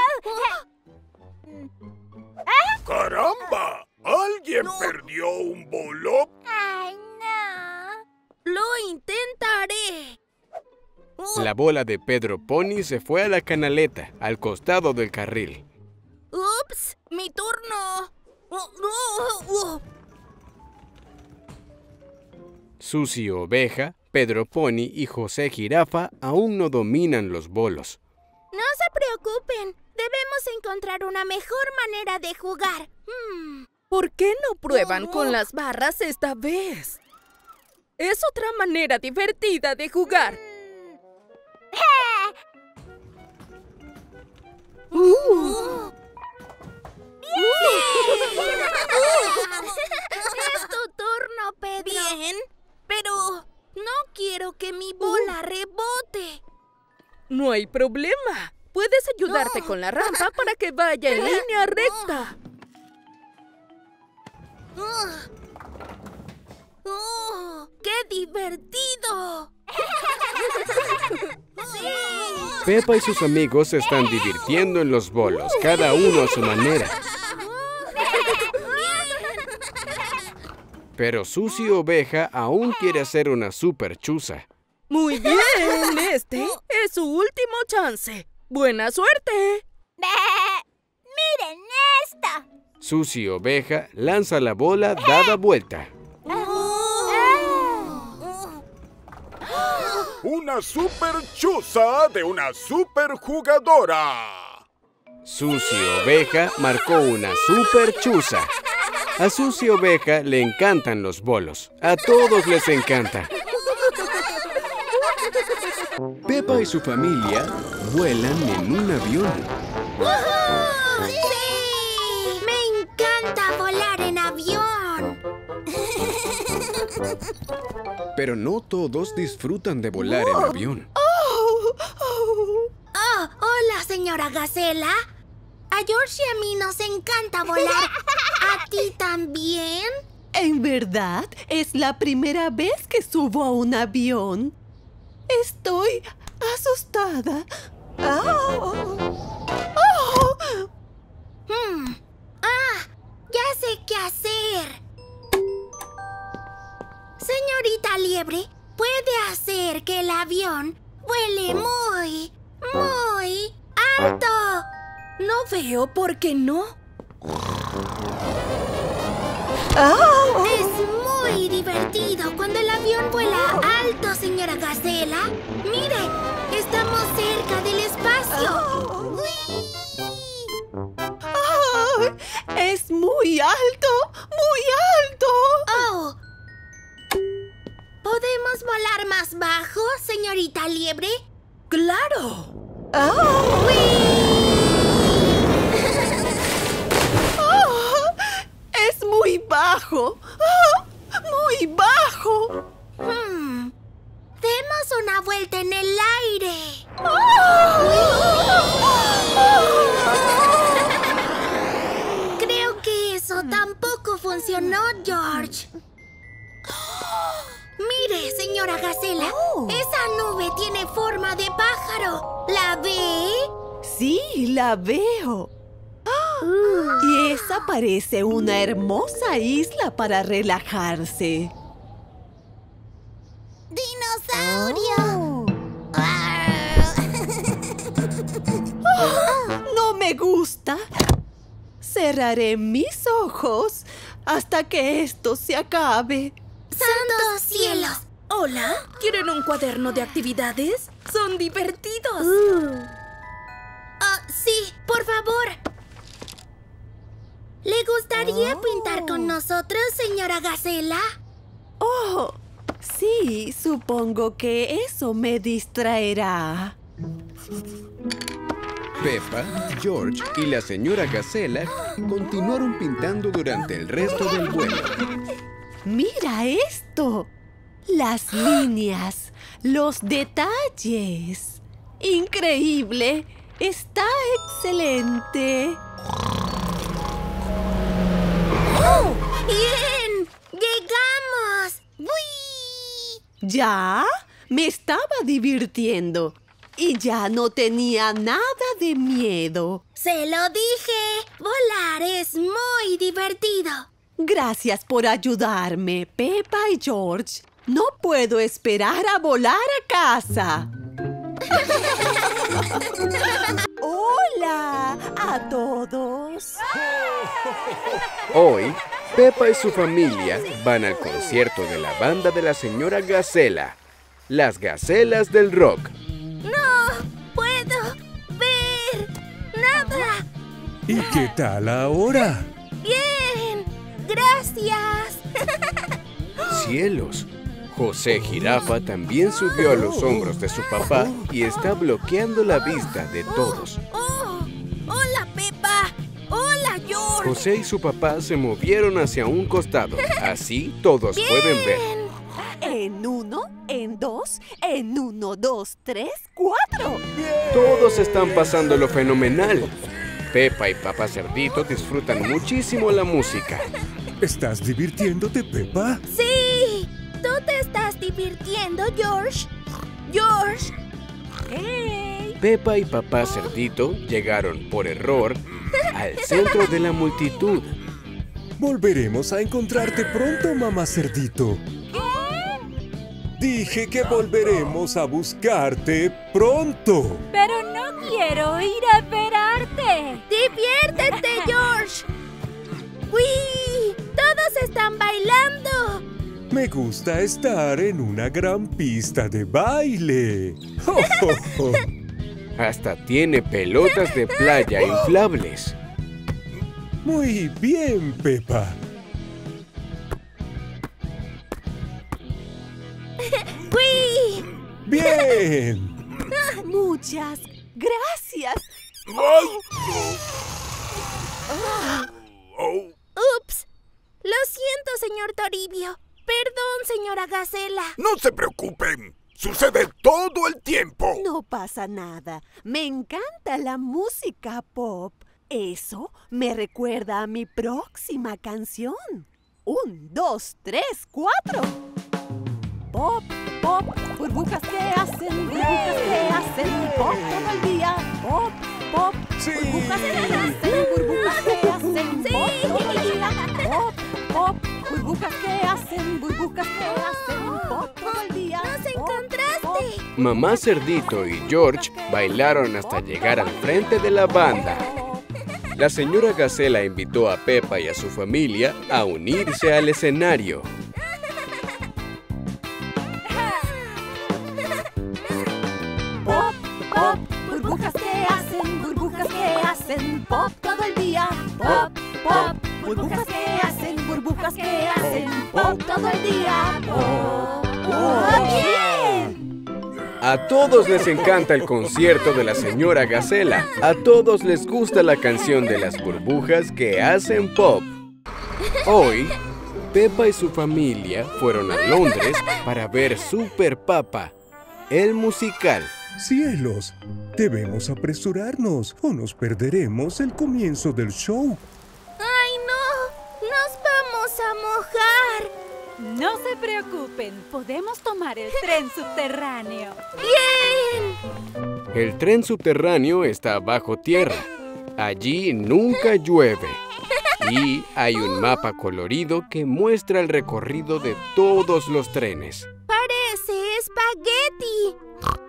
¡Caramba! ¿Alguien perdió un bolo? Ay, no. Lo intentaré. La bola de Pedro Pony se fue a la canaleta, al costado del carril. ¡Ups! ¡Mi turno! Oh, no, oh. Susi Oveja, Pedro Pony y José Jirafa aún no dominan los bolos. No se preocupen. Debemos encontrar una mejor manera de jugar. Hmm. ¿Por qué no prueban con las barras esta vez? Es otra manera divertida de jugar. Uh. Es tu turno, Pedro. Bien, pero no quiero que mi bola rebote. No hay problema. Puedes ayudarte con la rampa para que vaya en línea recta. ¡Oh! ¡Qué divertido! Pepa y sus amigos se están divirtiendo en los bolos, cada uno a su manera. Pero Susi Oveja aún quiere hacer una super chuza. Muy bien, este es su último chance. ¡Buena suerte! ¡Miren esta! Susi Oveja lanza la bola dada vuelta. Una superchuza de una superjugadora. Susi Oveja marcó una super chuza. A Susi Oveja le encantan los bolos. A todos les encanta. Pepa y su familia vuelan en un avión. ¡Sí! Pero no todos disfrutan de volar en avión. ¡Oh! ¡Hola, señora Gacela! A George y a mí nos encanta volar. ¿A ti también? En verdad, es la primera vez que subo a un avión. Estoy asustada. ¡Oh! Hmm. ¡Ah! Ya sé qué hacer. Señorita Liebre, puede hacer que el avión vuele muy, muy alto. No veo por qué no. Es muy divertido cuando el avión vuela alto, señora Gacela. Mire, estamos cerca del espacio. ¡Es muy alto! ¡Muy alto! ¿Podemos volar más bajo, señorita Liebre? ¡Claro! ¡Es muy bajo! ¡Ah! ¡Muy bajo! Hmm. Demos una vuelta en el aire. Creo que eso tampoco funcionó, George. Mire, señora Gacela, esa nube tiene forma de pájaro. ¿La ve? Sí, la veo. ¡Ah! Y esa parece una hermosa isla para relajarse. ¡Dinosaurio! No me gusta. Cerraré mis ojos hasta que esto se acabe. ¡Santos cielos! Hola, ¿quieren un cuaderno de actividades? Son divertidos. Ah, sí, por favor. ¿Le gustaría pintar con nosotros, señora Gacela? Oh, sí, supongo que eso me distraerá. Peppa, George y la señora Gacela continuaron pintando durante el resto del vuelo. Mira esto. Las líneas, los detalles. Increíble. Está excelente. ¡Bien! ¡Llegamos! ¡Uy! ¿Ya? Me estaba divirtiendo. Y ya no tenía nada de miedo. Se lo dije. Volar es muy divertido. Gracias por ayudarme, Peppa y George. No puedo esperar a volar a casa. Hola a todos. Hoy, Peppa y su familia van al concierto de la banda de la señora Gacela, las Gacelas del Rock. No puedo ver nada. ¿Y qué tal ahora? Bien. Gracias. ¡Cielos! José Jirafa también subió a los hombros de su papá y está bloqueando la vista de todos. Oh, hola, Pepa. Hola, George. José y su papá se movieron hacia un costado. Así todos pueden ver. En uno, en dos, en uno, dos, tres, cuatro. Todos están pasándolo fenomenal. Pepa y Papá Cerdito disfrutan muchísimo la música. ¿Estás divirtiéndote, Peppa? Sí. ¿Tú te estás divirtiendo, George? George. Pepa y Papá Cerdito llegaron por error al centro de la multitud. Volveremos a encontrarte pronto, mamá cerdito. Dije que volveremos a buscarte pronto. Pero no quiero ir a esperarte. ¡Diviértete, George! ¡Uy! ¡Todos están bailando! Me gusta estar en una gran pista de baile. ¡Oh, oh, oh! Hasta tiene pelotas de playa inflables. Muy bien, Peppa. ¡Uy! Bien. Muchas gracias. Oh, ¡Ups! Lo siento, señor Toribio. Perdón, señora Gacela. no se preocupen. Sucede todo el tiempo. No pasa nada. Me encanta la música pop. Eso me recuerda a mi próxima canción. Un, dos, tres, cuatro. Pop, pop, burbujas que hacen, burbujas que hacen pop todo el día. Pop, pop, Sí. burbujas que hacen, burbujas que hacen pop todo el día. Pop, pop, burbujas que hacen, burbujas que hacen pop todo el día. ¡Nos encontraste! Mamá Cerdito y George bailaron hasta llegar al frente de la banda. La señora Gacela invitó a Pepa y a su familia a unirse al escenario. Burbujas que hacen, burbujas que hacen pop todo el día. Pop, pop, burbujas que hacen, burbujas que hacen pop todo el día. Pop, pop. ¡Bien! A todos les encanta el concierto de la señora Gacela. A todos les gusta la canción de las burbujas que hacen pop. Hoy, Pepa y su familia fueron a Londres para ver Super Papa, el musical. Cielos, debemos apresurarnos o nos perderemos el comienzo del show. ¡Ay, no! ¡Nos vamos a mojar! No se preocupen, podemos tomar el tren subterráneo. ¡Bien! El tren subterráneo está bajo tierra. Allí nunca llueve. Y hay un mapa colorido que muestra el recorrido de todos los trenes. Parece espagueti.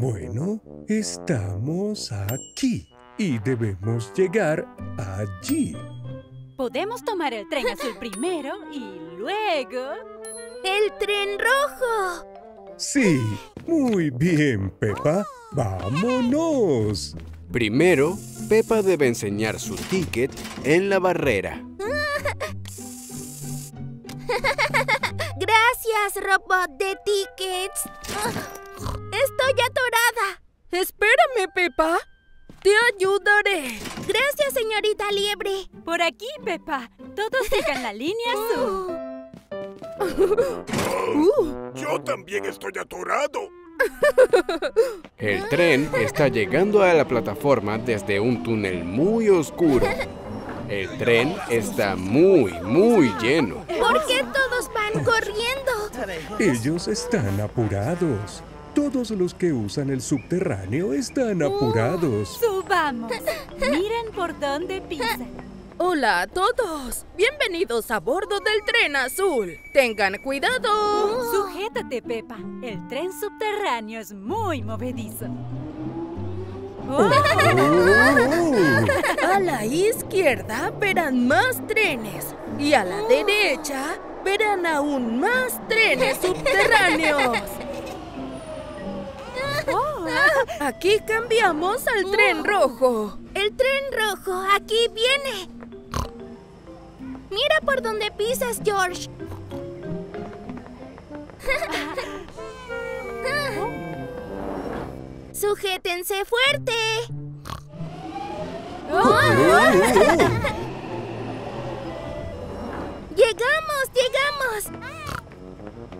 Bueno, estamos aquí y debemos llegar allí. Podemos tomar el tren azul primero y luego... ¡El tren rojo! Sí, muy bien, Pepa. ¡Vámonos! Primero, Pepa debe enseñar su ticket en la barrera. Gracias, robot de tickets. Estoy atorada. Espérame, Pepa. Te ayudaré. Gracias, señorita Liebre. Por aquí, Pepa. Todos sigan la línea azul. Uh, yo también estoy atorado. El tren está llegando a la plataforma desde un túnel muy oscuro. El tren está muy, muy lleno. ¿Por qué todos van corriendo? Ellos están apurados. Todos los que usan el subterráneo están apurados. Subamos. Miren por dónde pisan. Hola a todos. Bienvenidos a bordo del tren azul. Tengan cuidado. Sujétate, Pepa. El tren subterráneo es muy movedizo. Oh. A la izquierda verán más trenes y a la derecha verán aún más trenes subterráneos. Aquí cambiamos al tren rojo. El tren rojo aquí viene. Mira por dónde pisas, George. Sujétense fuerte. Llegamos, llegamos.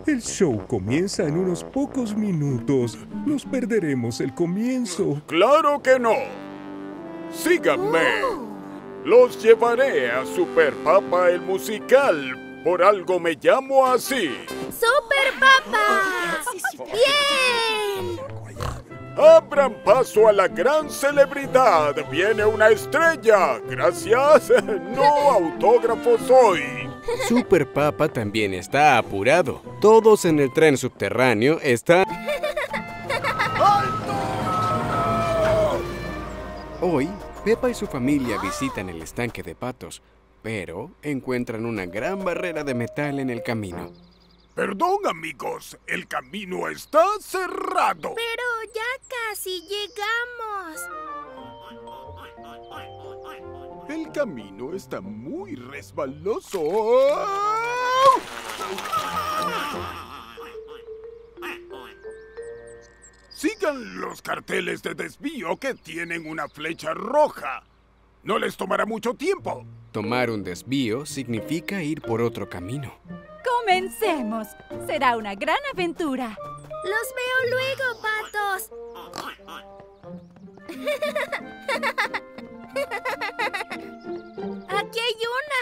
El show comienza en unos pocos minutos. Nos perderemos el comienzo. ¡Claro que no! ¡Síganme! Los llevaré a Super Papa el musical. Por algo me llamo así. ¡Super Papa! ¡Bien! Abran paso a la gran celebridad. Viene una estrella. Gracias. No autógrafos hoy. Super Papa también está apurado. Todos en el tren subterráneo están... Hoy, Pepa y su familia visitan el estanque de patos, pero encuentran una gran barrera de metal en el camino. Perdón, amigos. El camino está cerrado. Pero ya casi llegamos. El camino está muy resbaloso. Sigan los carteles de desvío que tienen una flecha roja. No les tomará mucho tiempo. Tomar un desvío significa ir por otro camino. ¡Comencemos! Será una gran aventura. Los veo luego, patos. Aquí hay una.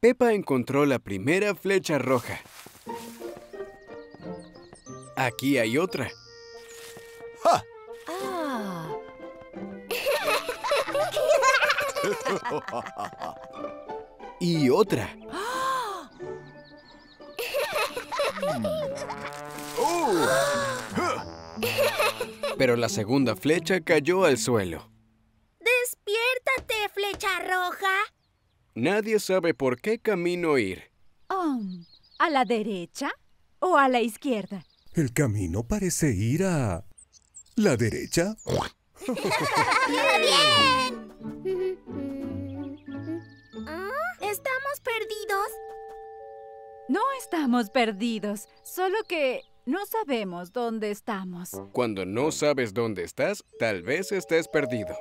Pepa encontró la primera flecha roja. Aquí hay otra. ¡Ja! Y otra. ¡Oh! Pero la segunda flecha cayó al suelo. Despiértate, Nadie sabe por qué camino ir. Um, ¿A la derecha o a la izquierda? El camino parece ir a... ¿La derecha? ¿Estamos perdidos? No estamos perdidos, solo que no sabemos dónde estamos. Cuando no sabes dónde estás, tal vez estés perdido.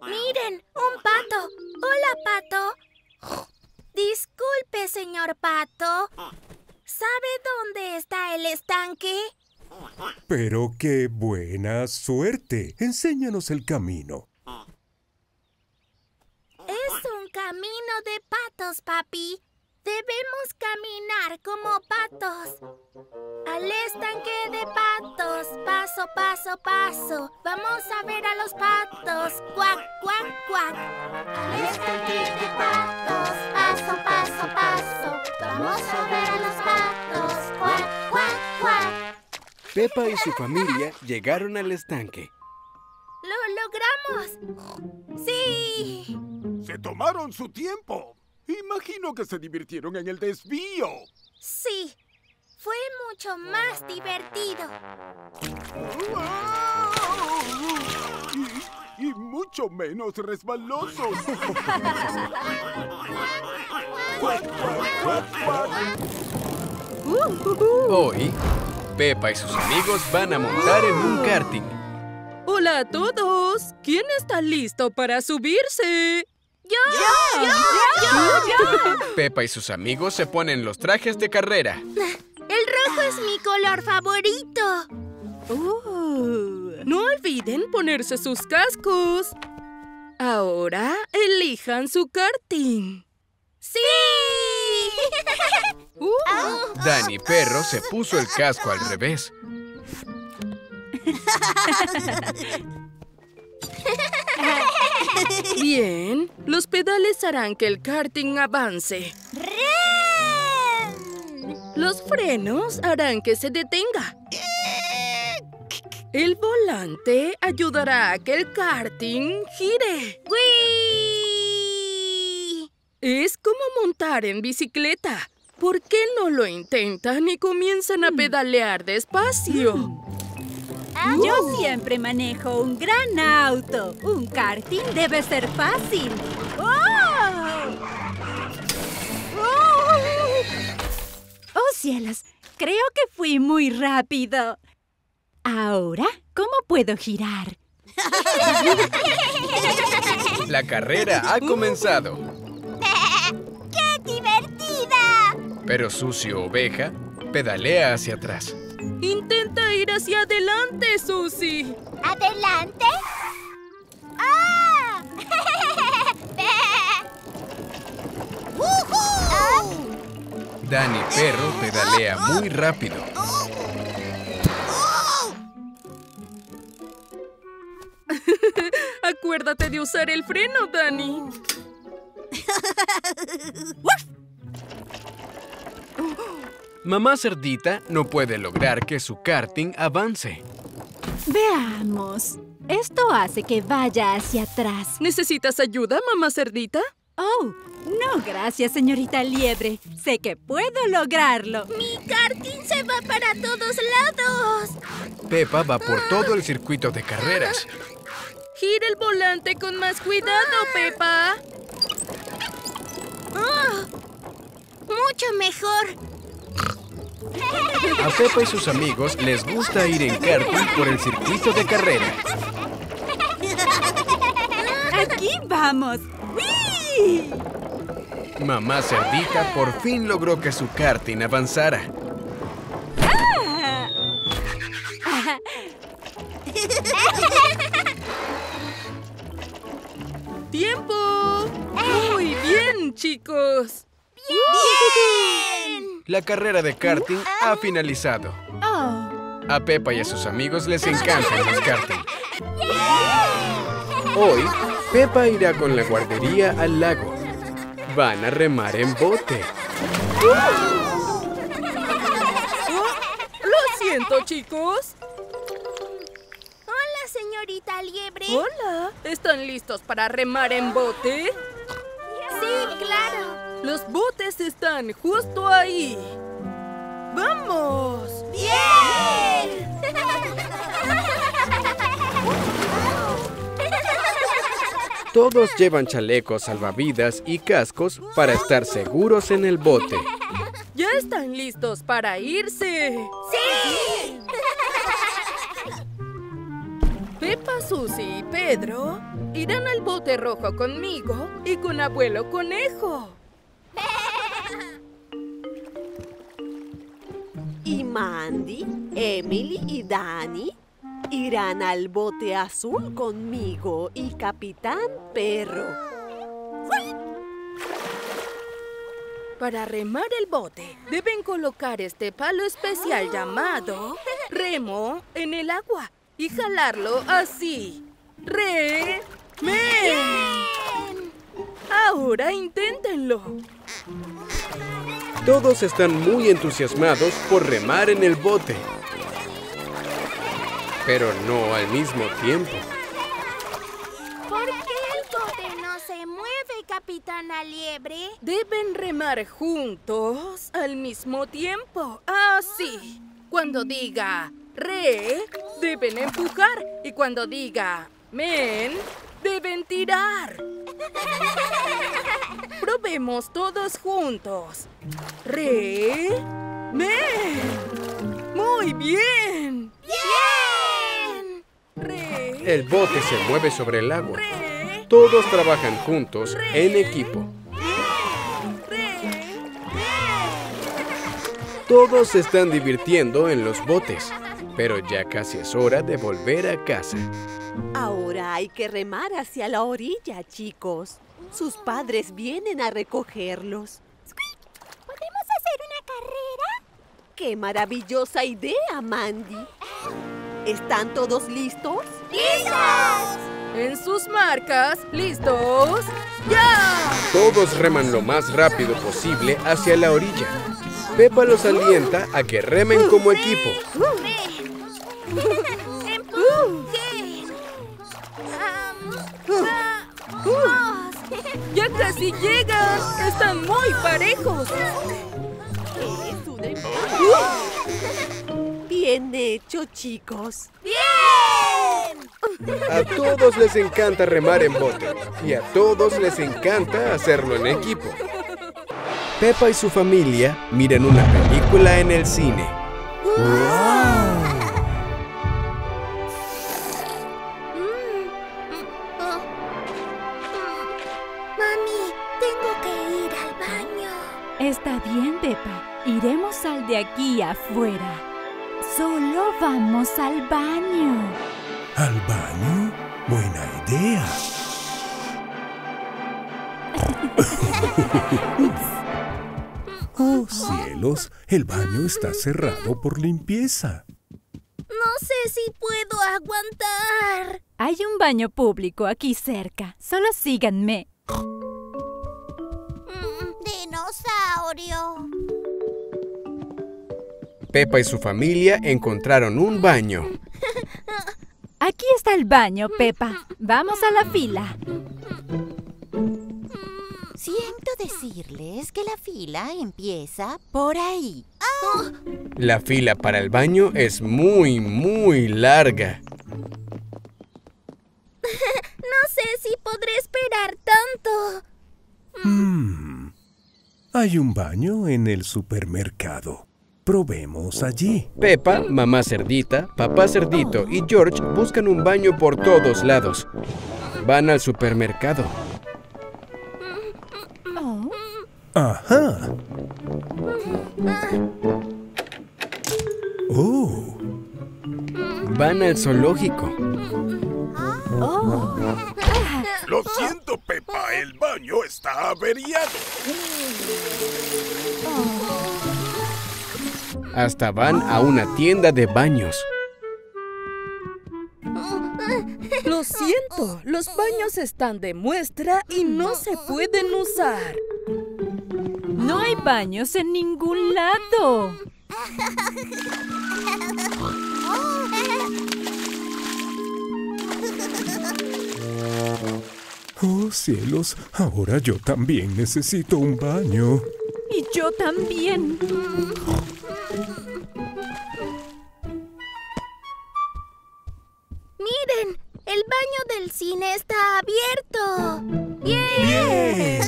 Miren, un pato. Hola, pato. Disculpe, señor pato. ¿Sabe dónde está el estanque? Pero qué buena suerte. Enséñanos el camino. Es un camino de patos, papi. Debemos caminar como patos. Al estanque de patos, paso, paso, paso. Vamos a ver a los patos. Cuac, cuac, cuac. Al estanque de patos, paso, paso, paso. Vamos a ver a los patos. Cuac, cuac, cuac. Pepa y su familia llegaron al estanque. ¡Lo logramos! ¡Sí! Tomaron su tiempo. Imagino que se divirtieron en el desvío. Sí. Fue mucho más divertido. Y, y mucho menos resbaloso. Hoy, Pepa y sus amigos van a montar en un karting. Hola a todos. ¿Quién está listo para subirse? ¡Yo! ¡Yo! Pepa y sus amigos se ponen los trajes de carrera. El rojo es mi color favorito. Uh, no olviden ponerse sus cascos. Ahora elijan su karting. ¡Sí! Uh, Dani Perro se puso el casco al revés. Bien, los pedales harán que el karting avance. Los frenos harán que se detenga. El volante ayudará a que el karting gire. Es como montar en bicicleta. ¿Por qué no lo intentan y comienzan a pedalear despacio? Yo siempre manejo un gran auto. Un karting debe ser fácil. ¡Oh! ¡Oh! ¡Oh, cielos! Creo que fui muy rápido. Ahora, ¿cómo puedo girar? La carrera ha comenzado, ¡Qué divertida! pero Sucio Oveja pedalea hacia atrás. Intenta ir hacia adelante, Susie. ¿Adelante? ¡Ah! Dani Perro pedalea muy rápido. Acuérdate de usar el freno, Dani. Mamá Cerdita no puede lograr que su karting avance. Veamos. Esto hace que vaya hacia atrás. ¿Necesitas ayuda, mamá cerdita? Oh, no, gracias, señorita Liebre. Sé que puedo lograrlo. ¡Mi karting se va para todos lados! Pepa va por todo el circuito de carreras. Gira el volante con más cuidado, Pepa. ¡Oh! ¡Mucho mejor! A Pepa y sus amigos les gusta ir en karting por el circuito de carrera. Aquí vamos. ¡Wii! Mamá Cerdita por fin logró que su karting avanzara. ¡Tiempo! Muy bien, chicos. La carrera de karting ha finalizado. Oh, A Pepa y a sus amigos les encantan los karting. Hoy, Pepa irá con la guardería al lago. Van a remar en bote. Lo siento, chicos. Hola, señor señorita Liebre. Hola, ¿están listos para remar en bote? Sí, claro. Los botes están justo ahí. ¡Vamos! ¡Bien! Todos llevan chalecos salvavidas y cascos para estar seguros en el bote. ¿Ya están listos para irse? ¡Sí! Pepa, Susi y Pedro irán al bote rojo conmigo y con abuelo conejo. Y Mandy, Emily y Danny irán al bote azul conmigo y Capitán Perro. Para remar el bote, deben colocar este palo especial llamado remo en el agua y jalarlo así. ¡Re! ¡Me! Ahora inténtenlo. Todos están muy entusiasmados por remar en el bote. Pero no al mismo tiempo. ¿Por qué el bote no se mueve, Capitana Liebre? Deben remar juntos al mismo tiempo. Así. Cuando diga re, deben empujar. Y cuando diga men, deben tirar. Probemos todos juntos. Re, men. Muy bien. ¡Bien! Re, El bote se mueve sobre el agua. re, Todos trabajan juntos en equipo. re. Todos se están divirtiendo en los botes, pero ya casi es hora de volver a casa. Ahora hay que remar hacia la orilla, chicos. Sus padres vienen a recogerlos. ¿Podemos hacer una carrera? ¡Qué maravillosa idea, Mandy! ¿Están todos listos? ¡Listos! En sus marcas, ¿listos? ¡Ya! Todos reman lo más rápido posible hacia la orilla. Pepa los alienta a que remen como equipo. ¡Vamos! ¡Ya casi llegan! ¡Están muy parejos! Embarazada. Bien hecho, chicos. ¡Bien! A todos les encanta remar en bote y a todos les encanta hacerlo en equipo. Pepa y su familia miran una película en el cine. Mami, Iremos al de aquí afuera. Solo vamos al baño. ¿Al baño? Buena idea. Oh, cielos, el baño está cerrado por limpieza. No sé si puedo aguantar. Hay un baño público aquí cerca. Solo síganme. Mm, Dinosaurio. Pepa y su familia encontraron un baño. Aquí está el baño, Pepa. Vamos a la fila. Siento decirles que la fila empieza por ahí. La fila para el baño es muy, muy larga. No sé si podré esperar tanto. Hmm. Hay un baño en el supermercado. Probemos allí. Pepa, mamá cerdita, papá cerdito y George buscan un baño por todos lados. Van al supermercado. Ajá. Oh, Van al zoológico. Lo siento, Pepa, el baño está averiado. Hasta van a una tienda de baños. Lo siento, los baños están de muestra y no se pueden usar. No hay baños en ningún lado. Oh, cielos, ahora yo también necesito un baño. Y yo también. Miren, el baño del cine está abierto. ¡Bien! ¡Bien!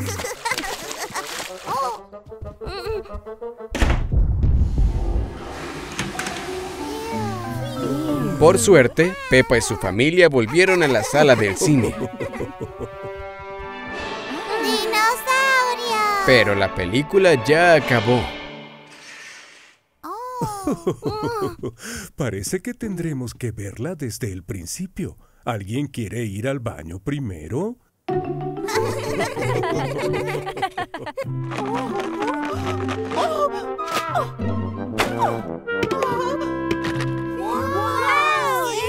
Por suerte, Pepa y su familia volvieron a la sala del cine. Pero la película ya acabó. Parece que tendremos que verla desde el principio. ¿Alguien quiere ir al baño primero? ¡Wow!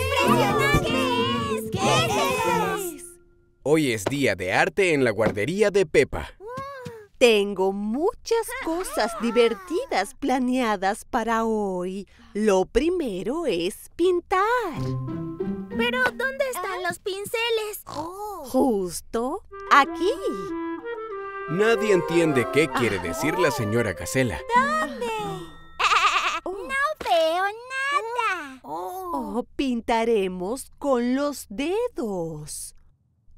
¡Impresionante! ¿Qué es? Hoy es día de arte en la guardería de Pepa. Tengo muchas cosas divertidas planeadas para hoy. Lo primero es pintar. Pero, ¿dónde están los pinceles? Justo aquí. Nadie entiende qué quiere decir la señora Gacela. No veo nada. Oh, pintaremos con los dedos.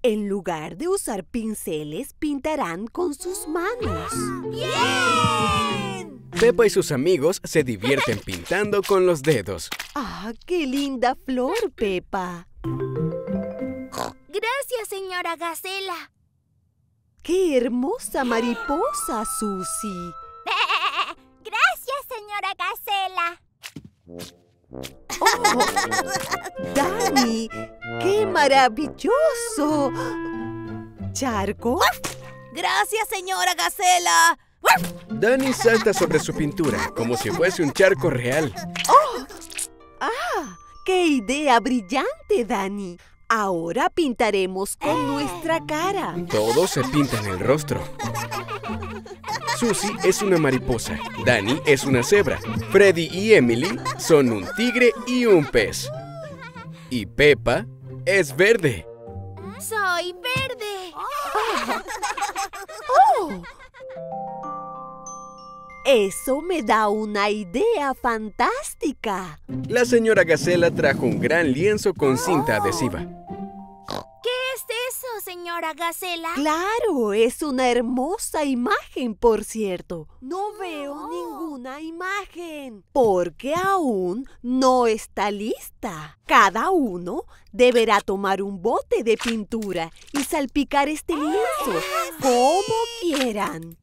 En lugar de usar pinceles, pintarán con sus manos. ¡Bien! Pepa y sus amigos se divierten pintando con los dedos. ¡Ah, qué linda flor, Pepa! Gracias, señora Gacela. ¡Qué hermosa mariposa, Susie! Gracias, señora Gacela. Oh, ¡Dani! ¡Qué maravilloso! ¿Charco? Gracias, señora Gacela. Dani salta sobre su pintura como si fuese un charco real. ¡Ah! ¡Qué idea brillante, Dani! Ahora pintaremos con nuestra cara. Todos se pintan el rostro. Susie es una mariposa, Dani es una cebra, Freddy y Emily son un tigre y un pez. Y Pepa es verde. Soy verde. ¡Oh! Eso me da una idea fantástica. La señora Gacela trajo un gran lienzo con cinta adhesiva. ¿Qué es eso, señora Gacela? Claro, es una hermosa imagen, por cierto. No veo ninguna imagen, porque aún no está lista. Cada uno deberá tomar un bote de pintura y salpicar este lienzo como quieran.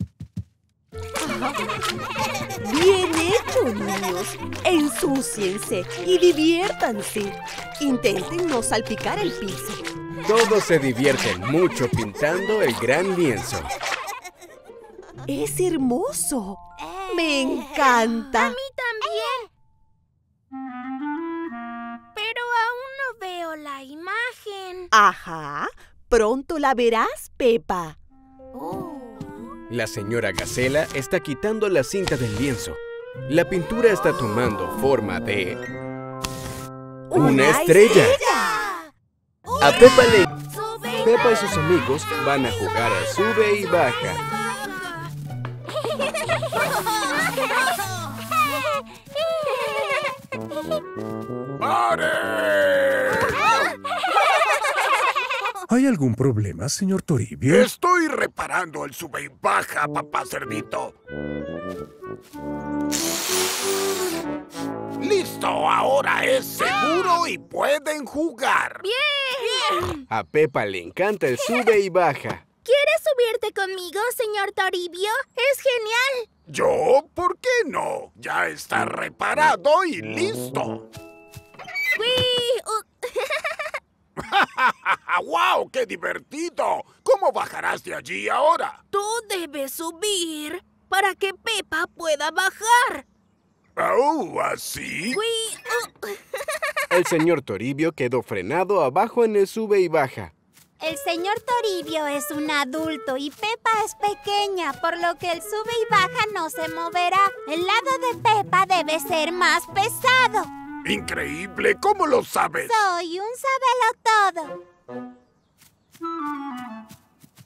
Bien hecho, niños. Ensúciense y diviértanse. Intenten no salpicar el piso. Todos se divierten mucho pintando el gran lienzo. Es hermoso. Me encanta. A mí también. Pero aún no veo la imagen. Ajá. Pronto la verás, Pepa. La señora Gacela está quitando la cinta del lienzo. La pintura está tomando forma de... ¡Una, estrella! A Pepa le... Pepa y sus amigos van a jugar a sube y baja. ¡Pare! ¿Hay algún problema, señor Toribio? Estoy reparando el sube y baja, papá cerdito. Listo, ahora es seguro y pueden jugar. A Pepa le encanta el sube y baja. ¿Quieres subirte conmigo, señor Toribio? Es genial. ¿Yo? ¿Por qué no? Ya está reparado y listo. ¡Uy! Uh, ¡Wow! ¡Qué divertido! ¿Cómo bajarás de allí ahora? Tú debes subir para que Pepa pueda bajar. ¿Oh, así? Uy, uh, El señor Toribio quedó frenado abajo en el sube y baja. El señor Toribio es un adulto y Pepa es pequeña, por lo que el sube y baja no se moverá. El lado de Pepa debe ser más pesado. Increíble, ¿cómo lo sabes? Soy un sabelo todo.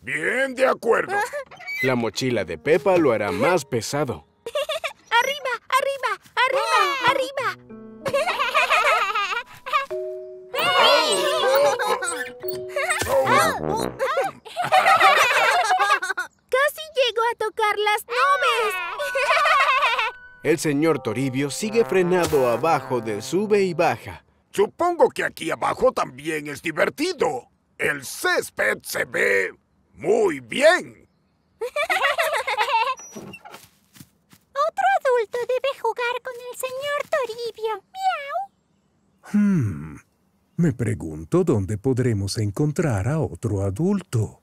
Bien, de acuerdo. La mochila de Pepa lo hará más pesado. ¡Arriba, arriba, arriba, arriba! ¡Casi llego a tocar las nubes! El señor Toribio sigue frenado abajo de sube y baja. Supongo que aquí abajo también es divertido. El césped se ve muy bien. Otro adulto debe jugar con el señor Toribio. ¡Miau! Hmm. Me pregunto dónde podremos encontrar a otro adulto.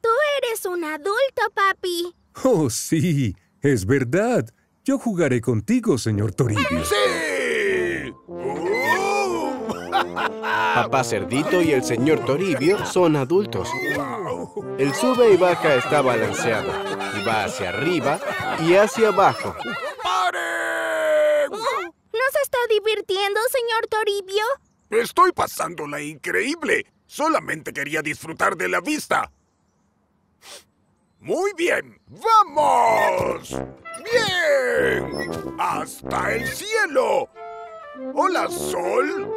Tú eres un adulto, papi. Oh, sí, es verdad. Yo jugaré contigo, señor Toribio. ¡Sí! Papá Cerdito y el señor Toribio son adultos. El sube y baja está balanceado y va hacia arriba y hacia abajo. ¡Paren! ¿No se está divirtiendo, señor Toribio? Estoy pasándola increíble. Solamente quería disfrutar de la vista. Muy bien. ¡Vamos! ¡Bien! ¡Hasta el cielo! ¡Hola, sol!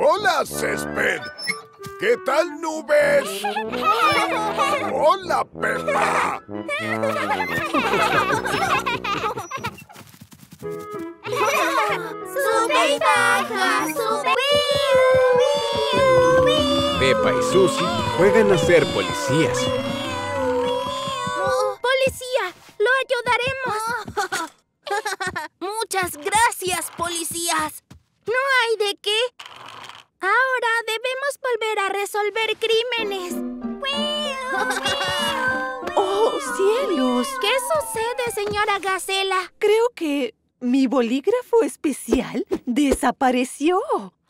¡Hola, césped! ¿Qué tal, nubes? ¡Hola, Pepa! ¡Sube y baja! ¡Sube! Pepa y Susie juegan a ser policías. Desapareció.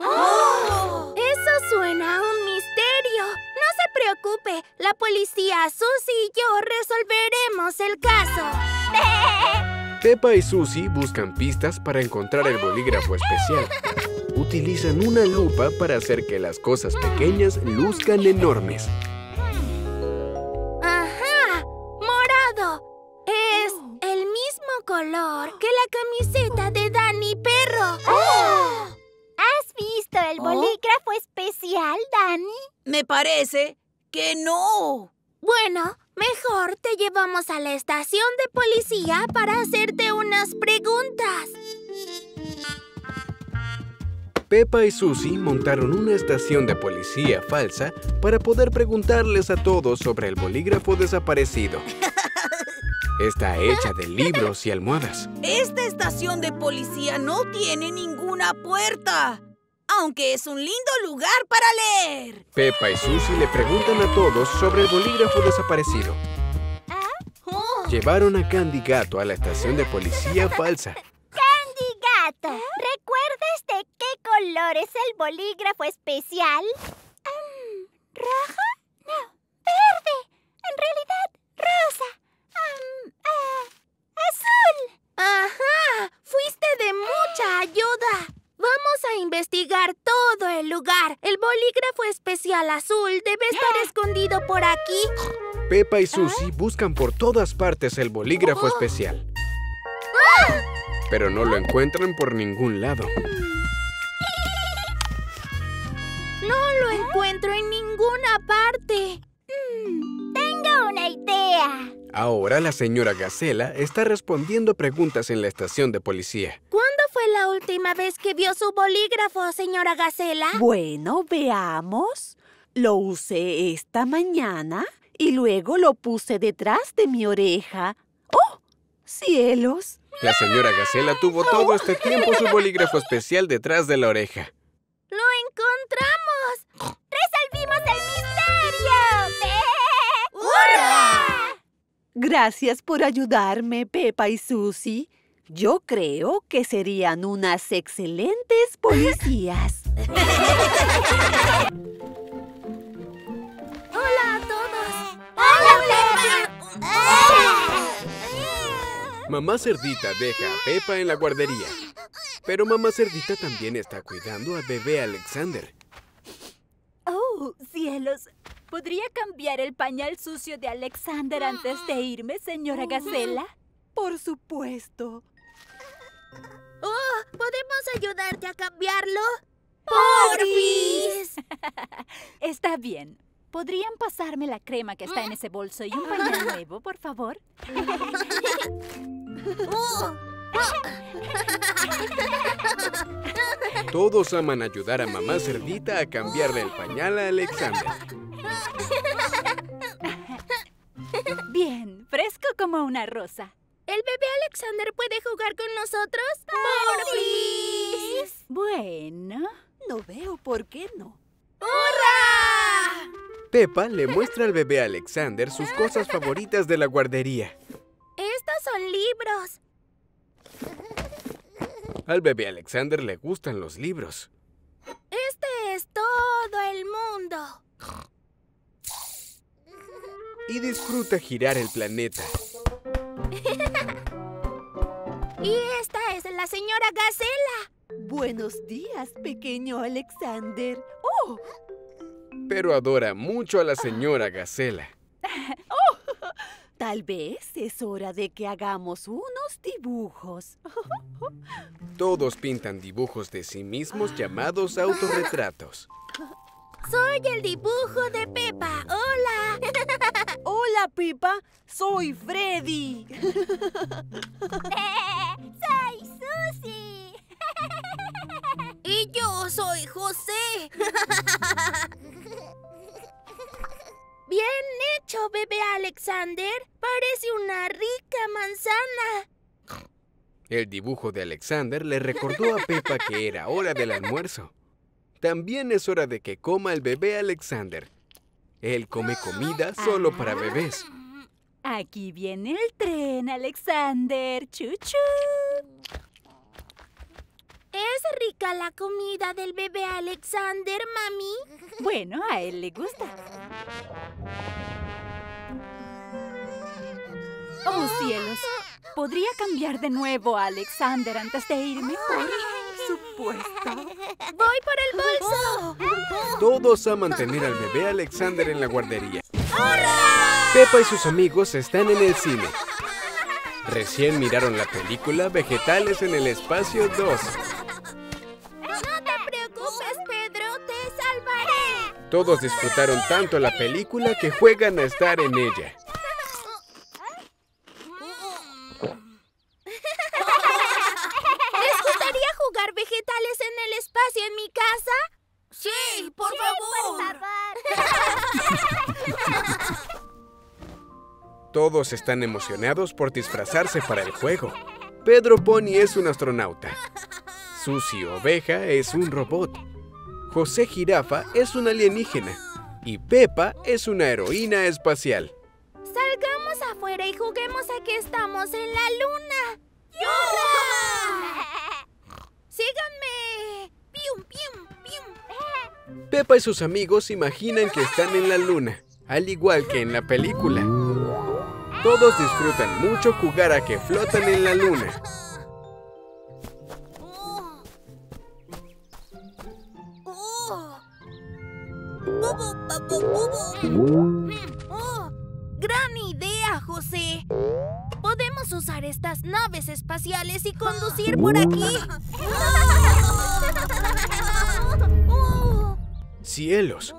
Eso suena a un misterio. No se preocupe, la policía, Susie y yo resolveremos el caso. Pepa y Susie buscan pistas para encontrar el bolígrafo especial. Utilizan una lupa para hacer que las cosas pequeñas luzcan enormes. Parece que no. Bueno, mejor te llevamos a la estación de policía para hacerte unas preguntas. Pepa y Susie montaron una estación de policía falsa para poder preguntarles a todos sobre el bolígrafo desaparecido. Está hecha de libros y almohadas. Esta estación de policía no tiene ninguna puerta. Aunque es un lindo lugar para leer. Pepa y Susie le preguntan a todos sobre el bolígrafo desaparecido. Llevaron a Candy Gato a la estación de policía falsa. Candy Gato, ¿recuerdas de qué color es el bolígrafo especial? Mm, ¿Rojo? No, verde. En realidad, rosa. Mm, ah, azul. Ajá, fuiste de mucha ayuda. Vamos a investigar todo el lugar. El bolígrafo especial azul debe estar escondido por aquí. Pepa y Susie buscan por todas partes el bolígrafo especial. Pero no lo encuentran por ningún lado. No lo encuentro en ninguna parte. Mm, tengo una idea. Ahora la señora Gacela está respondiendo preguntas en la estación de policía. ¿Cuándo fue la última vez que vio su bolígrafo, señora Gacela? Bueno, veamos. Lo usé esta mañana y luego lo puse detrás de mi oreja. ¡Oh! ¡Cielos! La señora Gacela tuvo todo este tiempo su bolígrafo especial detrás de la oreja. ¡Lo encontramos! ¡Resolvimos el misterio! ¡Hurra! Gracias por ayudarme, Pepa y Susie. Yo creo que serían unas excelentes policías. ¡Hola a todos! ¡Hola, Mamá Cerdita deja a Pepa en la guardería. Pero Mamá Cerdita también está cuidando al bebé Alexander. Oh, cielos. ¿Podría cambiar el pañal sucio de Alexander antes de irme, señora Gacela? Por supuesto. Oh, ¿podemos ayudarte a cambiarlo? ¡Porfis! Está bien. ¿Podrían pasarme la crema que está en ese bolso y un pañal nuevo, por favor? Oh, Todos aman ayudar a mamá cerdita a cambiarle el pañal a Alexander. Bien, fresco como una rosa. ¿El bebé Alexander puede jugar con nosotros? ¡Porfis! Bueno. No veo por qué no. ¡Hurra! Peppa le muestra al bebé Alexander sus cosas favoritas de la guardería. Estos son libros. Al bebé Alexander le gustan los libros. Este es todo el mundo. Y disfruta girar el planeta. Y esta es la señora Gacela. Buenos días, pequeño Alexander. ¡Oh! Pero adora mucho a la señora Gacela. Tal vez es hora de que hagamos unos dibujos. Todos pintan dibujos de sí mismos llamados autorretratos. Soy el dibujo de Pepa. Hola. Hola, Pipa. Soy Freddy. ¡Soy Susie! Y yo soy José. Bien hecho, bebé Alexander. Parece una rica manzana. El dibujo de Alexander le recordó a Peppa que era hora del almuerzo. También es hora de que coma el bebé Alexander. Él come comida solo para bebés. Aquí viene el tren, Alexander. ¡Chuchu! ¿Es rica la comida del bebé Alexander, mami? Bueno, a él le gusta. ¡Oh, cielos! ¿Podría cambiar de nuevo a Alexander antes de irme? Por supuesto. ¡Voy por el bolso! Todos aman tener al bebé Alexander en la guardería. Peppa y sus amigos están en el cine. Recién miraron la película Vegetales en el Espacio 2. No te preocupes, Pedro, te salvaré. Todos disfrutaron tanto la película que juegan a estar en ella. ¿Les gustaría vegetales en el espacio en mi casa? Sí, por favor. Todos están emocionados por disfrazarse para el juego. Pedro Pony es un astronauta. Susie Oveja es un robot. José Jirafa es un alienígena. Y Peppa es una heroína espacial. Salgamos afuera y juguemos a que estamos en la luna. ¡Síganme! ¡Pium, pium, pium! Peppa y sus amigos imaginan que están en la luna, al igual que en la película. Todos disfrutan mucho jugar a que flotan en la luna. Bubu. Oh, gran idea, José. Podemos usar estas naves espaciales y conducir por aquí. ¡Cielos!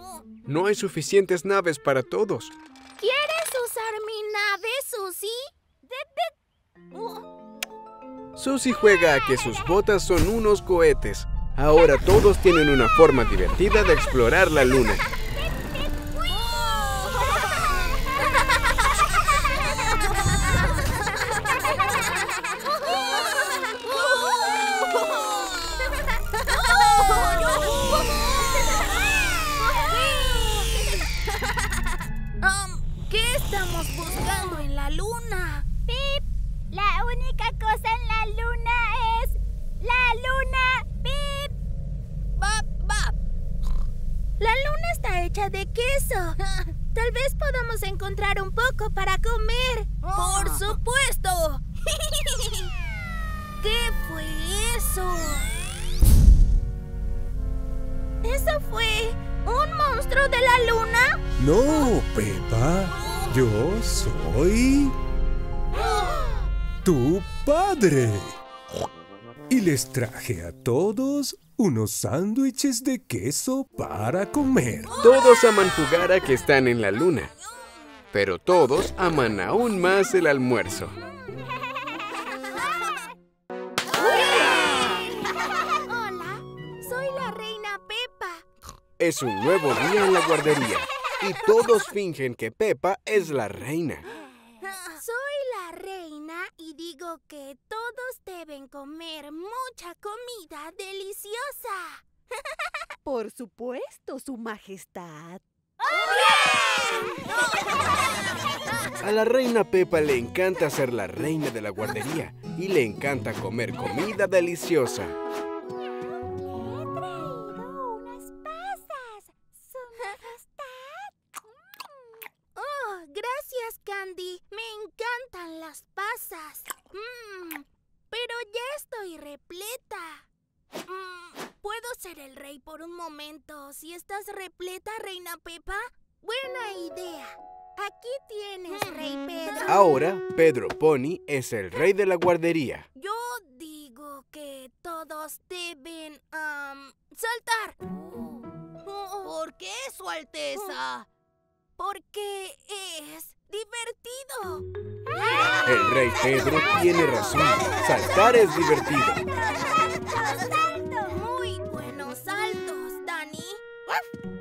No hay suficientes naves para todos. ¿Quieres usar mi nave, Susie? Susie juega a que sus botas son unos cohetes. Ahora todos tienen una forma divertida de explorar la luna. Unos sándwiches de queso para comer. Todos aman jugar a que están en la luna. Pero todos aman aún más el almuerzo. Hola, soy la reina Pepa. Es un nuevo día en la guardería. Y todos fingen que Pepa es la reina. Soy la reina y digo que todos deben comer mucha comida deliciosa. Por supuesto, Su Majestad. A la reina Pepa le encanta ser la reina de la guardería y le encanta comer comida deliciosa. Gracias, Candy. Me encantan las pasas. Mm, pero ya estoy repleta. Mm, ¿Puedo ser el rey por un momento si estás repleta, reina Pepa? Buena idea. Aquí tienes, rey Pedro. Ahora, Pedro Pony es el rey de la guardería. Yo digo que todos deben am, saltar. ¿Por qué, Su Alteza? Porque es divertido. El rey Pedro tiene razón. Saltar es divertido. Muy buenos saltos, Dani.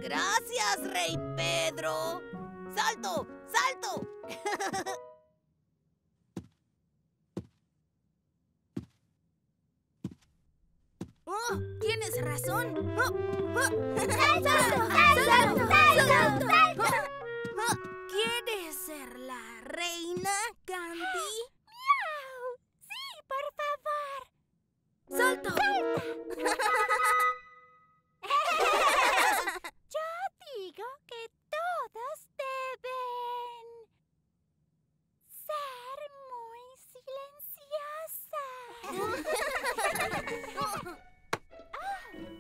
Gracias, Rey Pedro. ¡Salto! ¡Salto! Oh, tienes razón. Oh, oh. ¡Salto! ¡Salto! ¡Salto! ¿Quieres ser la reina, Candy? Sí, por favor. ¡Salto! Yo digo que todos deben ser muy silenciosa.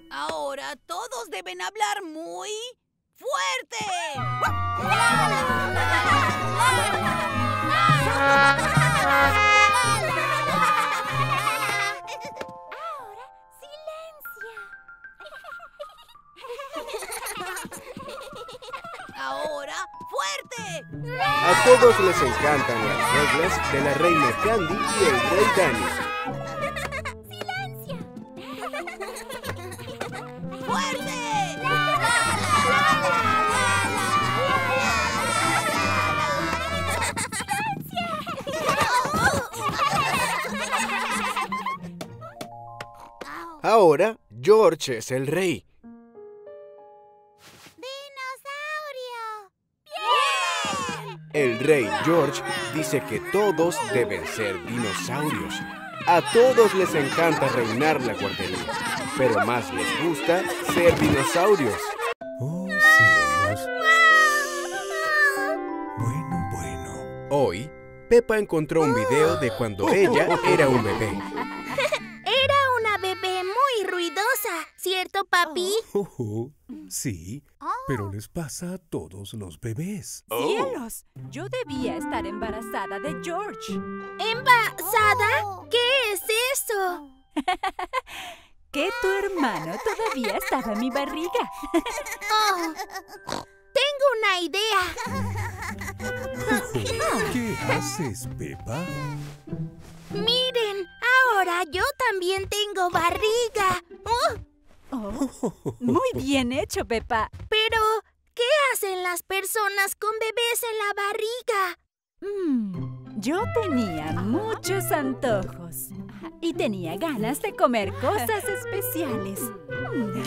Ahora todos deben hablar muy fuerte. Ahora, silencio. Ahora fuerte. A todos les encantan las reglas de la reina Candy y el rey Danny. George es el rey. ¡Dinosaurio! El rey George dice que todos deben ser dinosaurios. A todos les encanta reinar la guardería, pero más les gusta ser dinosaurios. Oh, cielos. Bueno, bueno. Hoy, Peppa encontró un video de cuando ella era un bebé. ¿Cierto, papi? Oh, oh, sí, pero les pasa a todos los bebés. ¡Cielos! Yo debía estar embarazada de George. ¿Embarazada? ¿Qué es eso? Que tu hermano todavía estaba en mi barriga. Oh, tengo una idea. Oh, ¿Qué haces, Pepa? Miren, ahora yo también tengo barriga. Oh, Oh, muy bien hecho, Pepa. pero, ¿qué hacen las personas con bebés en la barriga? Mm, yo tenía muchos antojos y tenía ganas de comer cosas especiales. Mm.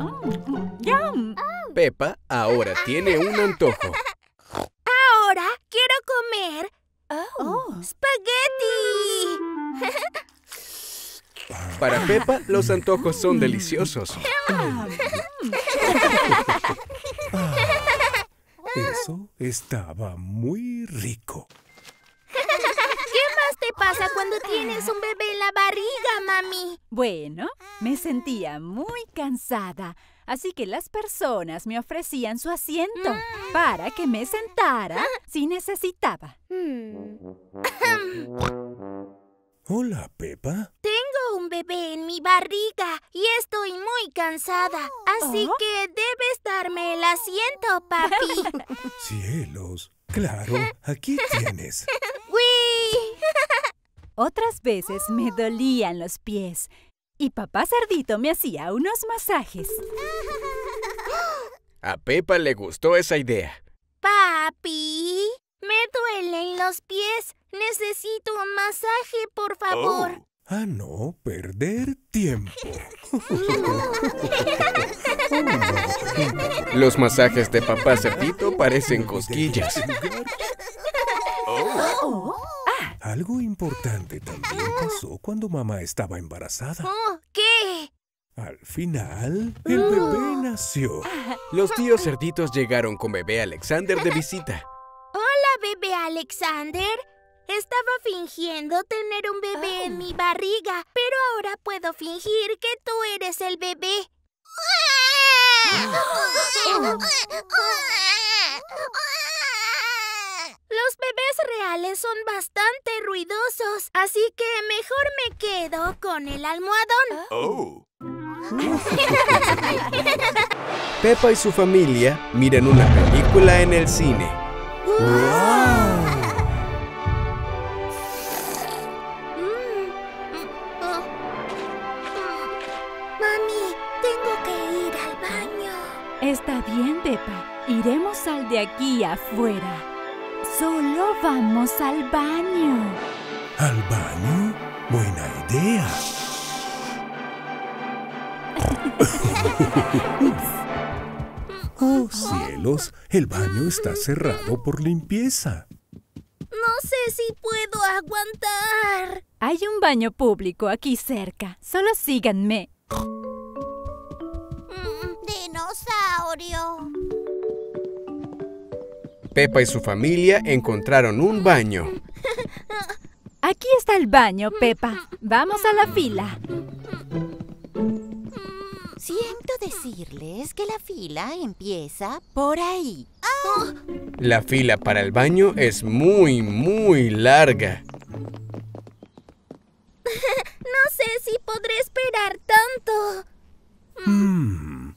Mm, ¡Yum! Peppa ahora tiene un antojo. Ahora quiero comer Oh. spaghetti. Para Peppa, los antojos son deliciosos. Eso estaba muy rico. ¿Qué más te pasa cuando tienes un bebé en la barriga, mami? Bueno, me sentía muy cansada, así que las personas me ofrecían su asiento para que me sentara si necesitaba. Hola, Pepa. Tengo un bebé en mi barriga y estoy muy cansada. Así Oh. que debes darme el asiento, papi. Cielos. Claro, aquí tienes. ¡Uy! Otras veces me dolían los pies y papá cerdito me hacía unos masajes. A Pepa le gustó esa idea. Papi, me duelen los pies. Necesito un masaje, por favor. Oh, A no perder tiempo. Los masajes de papá cerdito parecen cosquillas. Algo importante también pasó cuando mamá estaba embarazada. Oh, ¿Qué? Al final, el bebé nació. Los tíos cerditos llegaron con bebé Alexander de visita. Bebé Alexander. Estaba fingiendo tener un bebé en mi barriga, pero ahora puedo fingir que tú eres el bebé. Los bebés reales son bastante ruidosos, así que mejor me quedo con el almohadón. oh. Pepa y su familia miran una película en el cine. Mami, tengo que ir al baño. Está bien, Pepa. Iremos al de aquí afuera. Solo vamos al baño. ¿Al baño? Buena idea. Oh, cielos, el baño está cerrado por limpieza. No sé si puedo aguantar. Hay un baño público aquí cerca. Solo síganme. Dinosaurio. Pepa y su familia encontraron un baño. Aquí está el baño, Pepa. Vamos a la fila. Siento decirles que la fila empieza por ahí. La fila para el baño es muy, muy larga. No sé si podré esperar tanto. Hmm.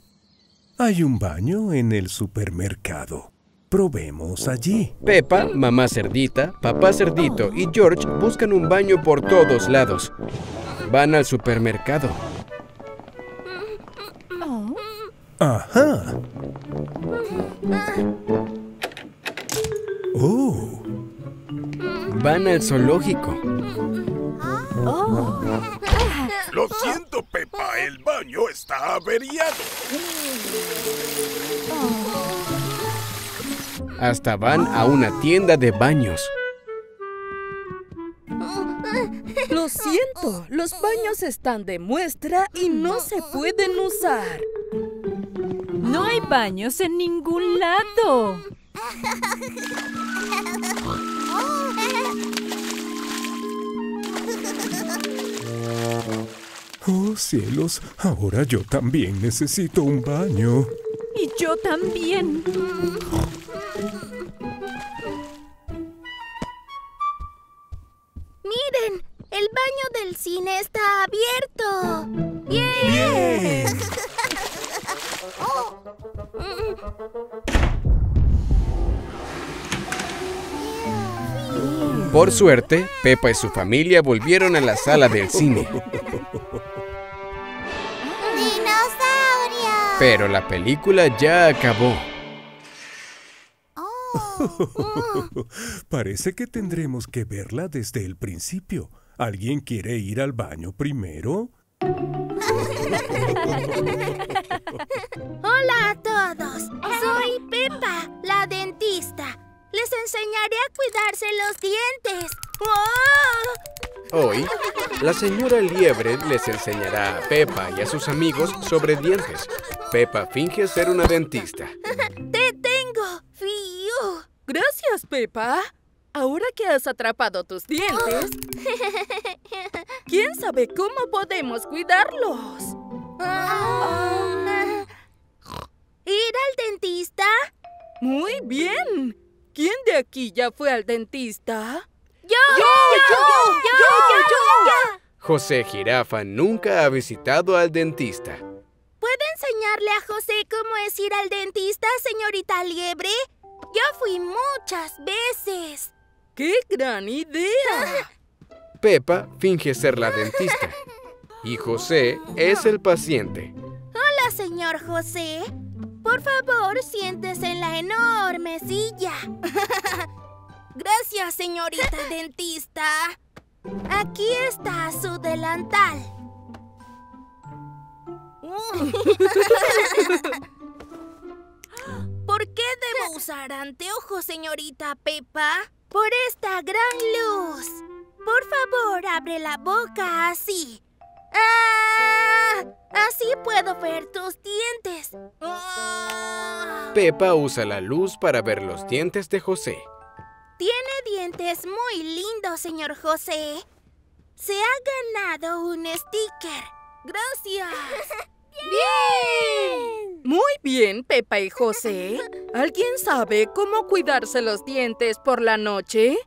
Hay un baño en el supermercado. Probemos allí. Pepa, mamá cerdita, papá cerdito y George buscan un baño por todos lados. Van al supermercado. Ajá. Oh, Van al zoológico. oh. Lo siento, Pepa, el baño está averiado. Hasta van a una tienda de baños. Lo siento, los baños están de muestra y no se pueden usar. No hay baños en ningún lado. oh cielos, ahora yo también necesito un baño. Y yo también. Miren, el baño del cine está abierto. Bien. Por suerte, Pepa y su familia volvieron a la sala del cine. ¡Dinosaurio! Pero la película ya acabó. Parece que tendremos que verla desde el principio. ¿Alguien quiere ir al baño primero? Hola a todos. Soy Pepa, la dentista. Les enseñaré a cuidarse los dientes. ¡Oh! Hoy, la señora Liebre les enseñará a Pepa y a sus amigos sobre dientes. Pepa finge ser una dentista. ¡Te tengo! ¡Fiu! Gracias, Pepa. Ahora que has atrapado tus dientes, ¿quién sabe cómo podemos cuidarlos? Ah, ¿Ir al dentista? Muy bien. ¿Quién de aquí ya fue al dentista? ¡Yo! ¡Yo! ¡Yo! ¡Yo! ¡Yo! ¡Yo! José Jirafa nunca ha visitado al dentista. ¿Puede enseñarle a José cómo es ir al dentista, señorita Liebre? Yo fui muchas veces. ¡Qué gran idea! Pepa finge ser la dentista. Y José es el paciente. Hola, señor José. Por favor, siéntese en la enorme silla. Gracias, señorita dentista. Aquí está su delantal. ¿Por qué debo usar anteojos, señorita Pepa? Por esta gran luz. Por favor, abre la boca así. ¡Ah! Así puedo ver tus dientes. ¡Ah! Pepa usa la luz para ver los dientes de José. Tiene dientes muy lindos, señor José. Se ha ganado un sticker. Gracias. ¡Bien! Muy bien, Pepa y José. ¿Alguien sabe cómo cuidarse los dientes por la noche?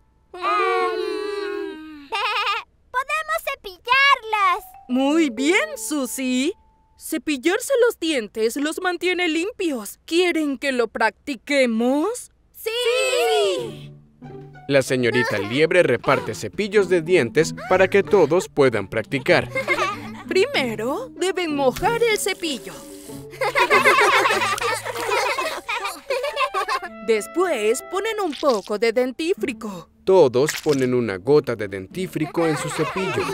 Podemos cepillarlas. Muy bien, Susie. Cepillarse los dientes los mantiene limpios. ¿Quieren que lo practiquemos? ¡Sí! La señorita Liebre reparte cepillos de dientes para que todos puedan practicar. Primero, deben mojar el cepillo. Después, ponen un poco de dentífrico. Todos ponen una gota de dentífrico en su cepillo.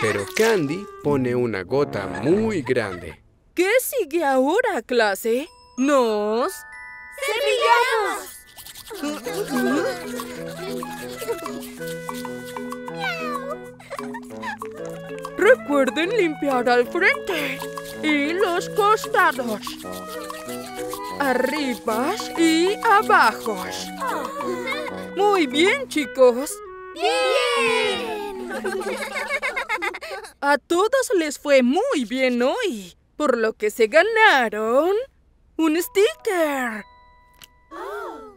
Pero Candy pone una gota muy grande. ¿Qué sigue ahora, clase? ¿Nos? ¡Cepillamos! Recuerden limpiar al frente y los costados. Arriba y abajo. Muy bien, chicos. ¡Bien! A todos les fue muy bien hoy, por lo que se ganaron un sticker.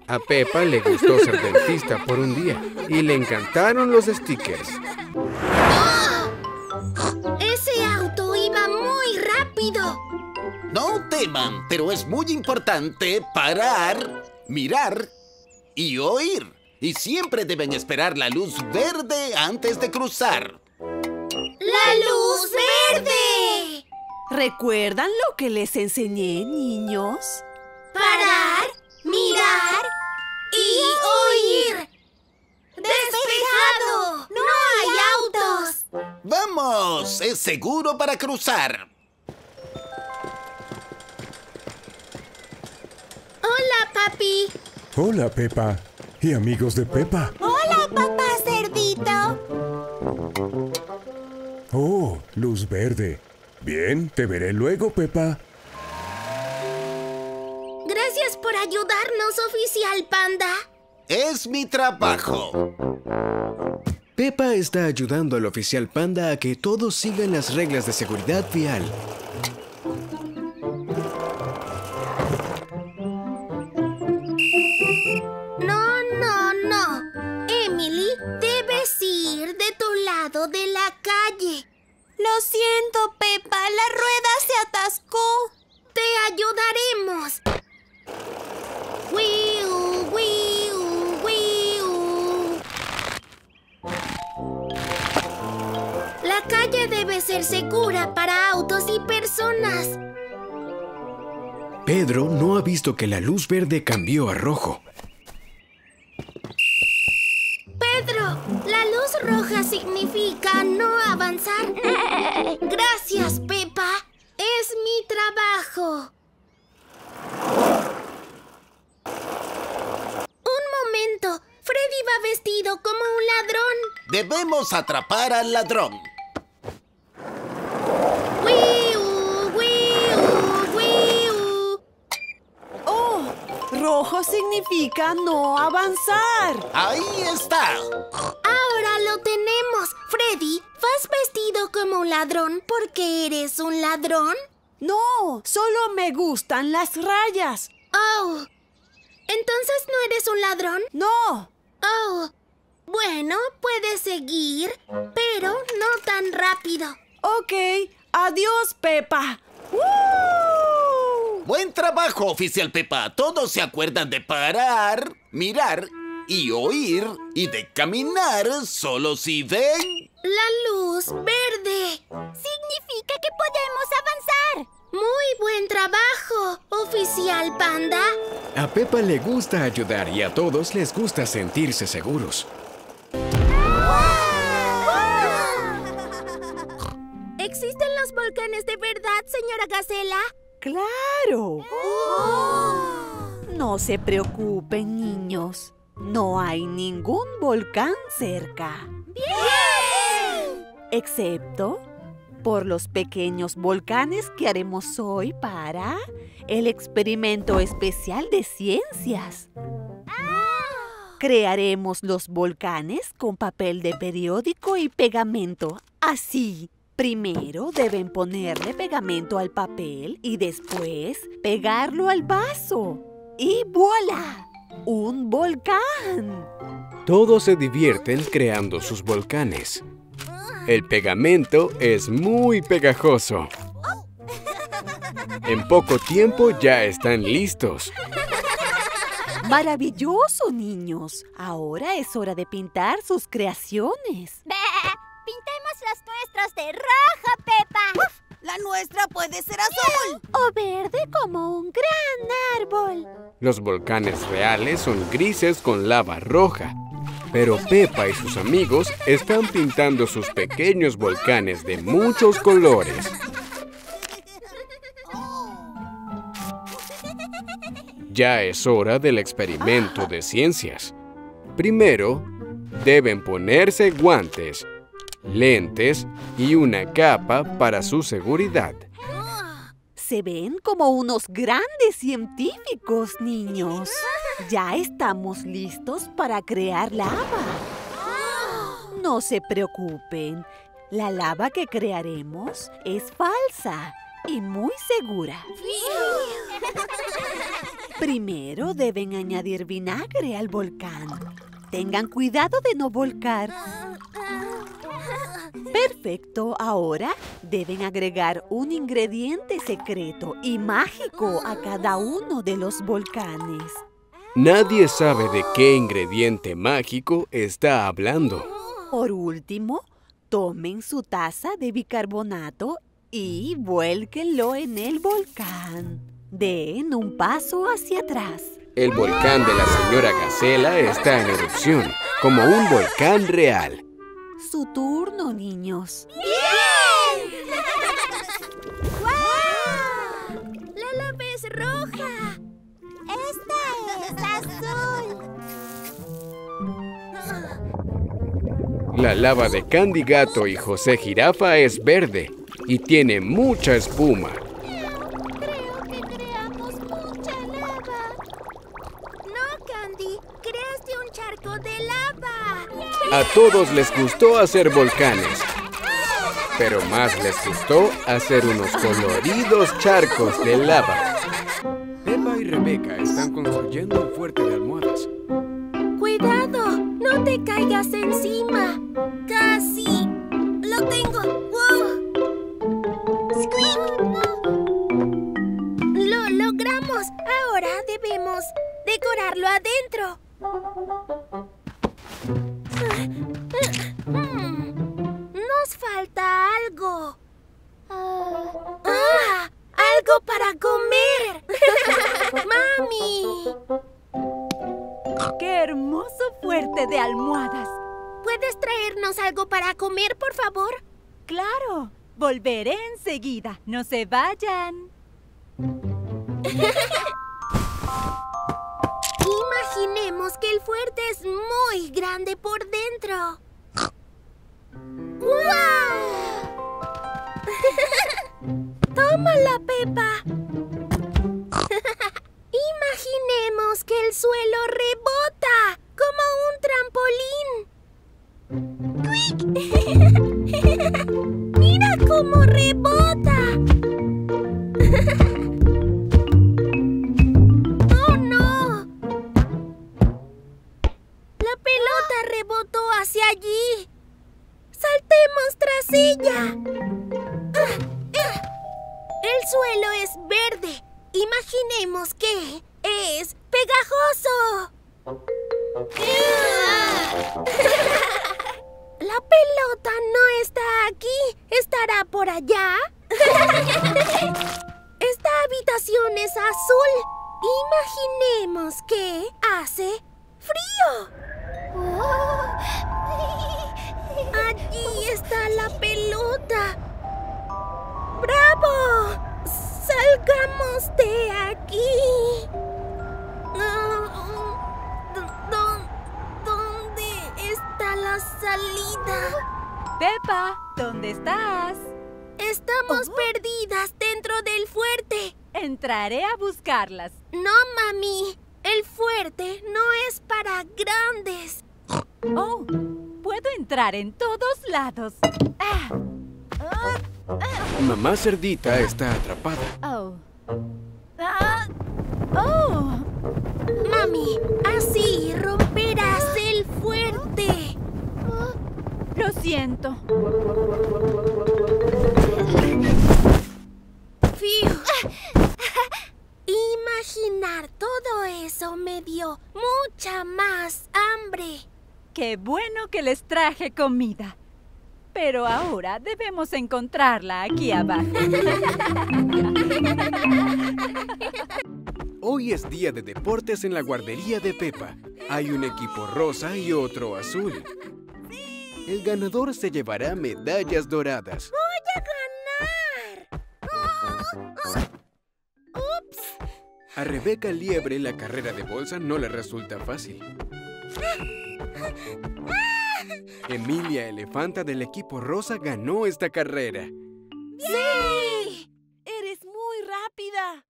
A Pepa le gustó ser dentista por un día y le encantaron los stickers. Ese auto iba muy rápido. No teman, pero es muy importante parar, mirar y oír. Y siempre deben esperar la luz verde antes de cruzar. ¡La luz verde! ¿Recuerdan lo que les enseñé, niños? Parar, mirar y oír. ¡Despejado! ¡No hay autos! ¡Vamos! Es seguro para cruzar. Hola, papi. Hola, Pepa. Y amigos de Pepa. Hola, papá cerdito. Oh, luz verde. Bien, te veré luego, Pepa. Por ayudarnos, oficial panda. Es mi trabajo. Pepa está ayudando al oficial panda a que todos sigan las reglas de seguridad vial. No, no, no. Emily, debes ir de tu lado de la calle. Lo siento, Pepa. La rueda se atascó. Te ayudaremos. Wiu, wiu, wiu. La calle debe ser segura para autos y personas. Pedro no ha visto que la luz verde cambió a rojo. Pedro, la luz roja significa no avanzar. Gracias, Pepa. Es mi trabajo. Un momento. Va vestido como un ladrón. Debemos atrapar al ladrón. ¡Wiu, wiu, wiu! Oh, rojo significa no avanzar. Ahí está. Ahora lo tenemos. Freddy, ¿vas vestido como un ladrón porque eres un ladrón? No, solo me gustan las rayas. Oh. ¿Entonces no eres un ladrón? No. Oh. Bueno, puedes seguir, pero no tan rápido. Ok. Adiós, Pepa. Buen trabajo, oficial Pepa. Todos se acuerdan de parar, mirar y oír y de caminar solo si ven. La luz verde. Significa que podemos avanzar. Muy buen trabajo, oficial Panda. A Pepa le gusta ayudar y a todos les gusta sentirse seguros. ¿Existen los volcanes de verdad, señora Gacela? ¡Claro! No se preocupen, niños. No hay ningún volcán cerca. ¡Bien! Excepto por los pequeños volcanes que haremos hoy para el experimento especial de ciencias. Crearemos los volcanes con papel de periódico y pegamento. Así, primero deben ponerle pegamento al papel y después pegarlo al vaso. ¡Y voilà! ¡Un volcán! Todos se divierten creando sus volcanes. El pegamento es muy pegajoso. En poco tiempo ya están listos. ¡Maravilloso, niños! Ahora es hora de pintar sus creaciones. Pintemos las nuestras de roja, Pepa. La nuestra puede ser azul. O verde como un gran árbol. Los volcanes reales son grises con lava roja. Pero Pepa y sus amigos están pintando sus pequeños volcanes de muchos colores. Ya es hora del experimento de ciencias. Primero, deben ponerse guantes, lentes y una capa para su seguridad. Se ven como unos grandes científicos, niños. Ya estamos listos para crear lava. No se preocupen. La lava que crearemos es falsa y muy segura. Primero deben añadir vinagre al volcán. Tengan cuidado de no volcar. Perfecto, ahora deben agregar un ingrediente secreto y mágico a cada uno de los volcanes. Nadie sabe de qué ingrediente mágico está hablando. Por último, tomen su taza de bicarbonato y vuélquenlo en el volcán. Den un paso hacia atrás. El volcán de la señora Gacela está en erupción, como un volcán real. Su turno, niños. ¡Bien! ¡Guau! La lava es roja. Es azul. La lava de Candy Gato y José Jirafa es verde y tiene mucha espuma. Creo que creamos mucha lava. No, Candy. Creaste un charco de lava. A todos les gustó hacer volcanes, pero más les gustó hacer unos coloridos charcos de lava. Rebeca están construyendo un fuerte de almohadas. Cuidado, no te caigas encima. Se vayan! Imaginemos que el fuerte es muy grande por dentro. ¡Guau! ¡Tómala, Pepa! Imaginemos que el suelo rebota como un trampolín. Quick, ¡Mira cómo rebota! ¡Oh, no! La pelota rebotó hacia allí. ¡Saltemos tras ella! Ah, el suelo es verde. Imaginemos que es pegajoso. Ah. La pelota no está aquí. ¿Estará por allá? Esta habitación es azul. Imaginemos que hace frío. Allí está la pelota. ¡Bravo! ¡Salgamos de aquí! Ah, ¿Dónde está la salida? Pepa, ¿dónde estás? Estamos perdidas dentro del fuerte. Entraré a buscarlas. No, mami. El fuerte no es para grandes. Oh, puedo entrar en todos lados. Ah, Mamá cerdita está atrapada. oh. Ah, oh. Mami, así romperás el fuerte. Lo siento. Fiu. Imaginar todo eso me dio mucha más hambre. Qué bueno que les traje comida. Pero ahora debemos encontrarla aquí abajo. Hoy es día de deportes en la guardería de Pepa. Hay un equipo rosa y otro azul. El ganador se llevará medallas doradas. ¡Voy a ganar! ¡Ups! A Rebeca Liebre la carrera de bolsa no le resulta fácil. Emilia Elefanta del equipo rosa ganó esta carrera. ¡Sí! ¡Eres muy rápida!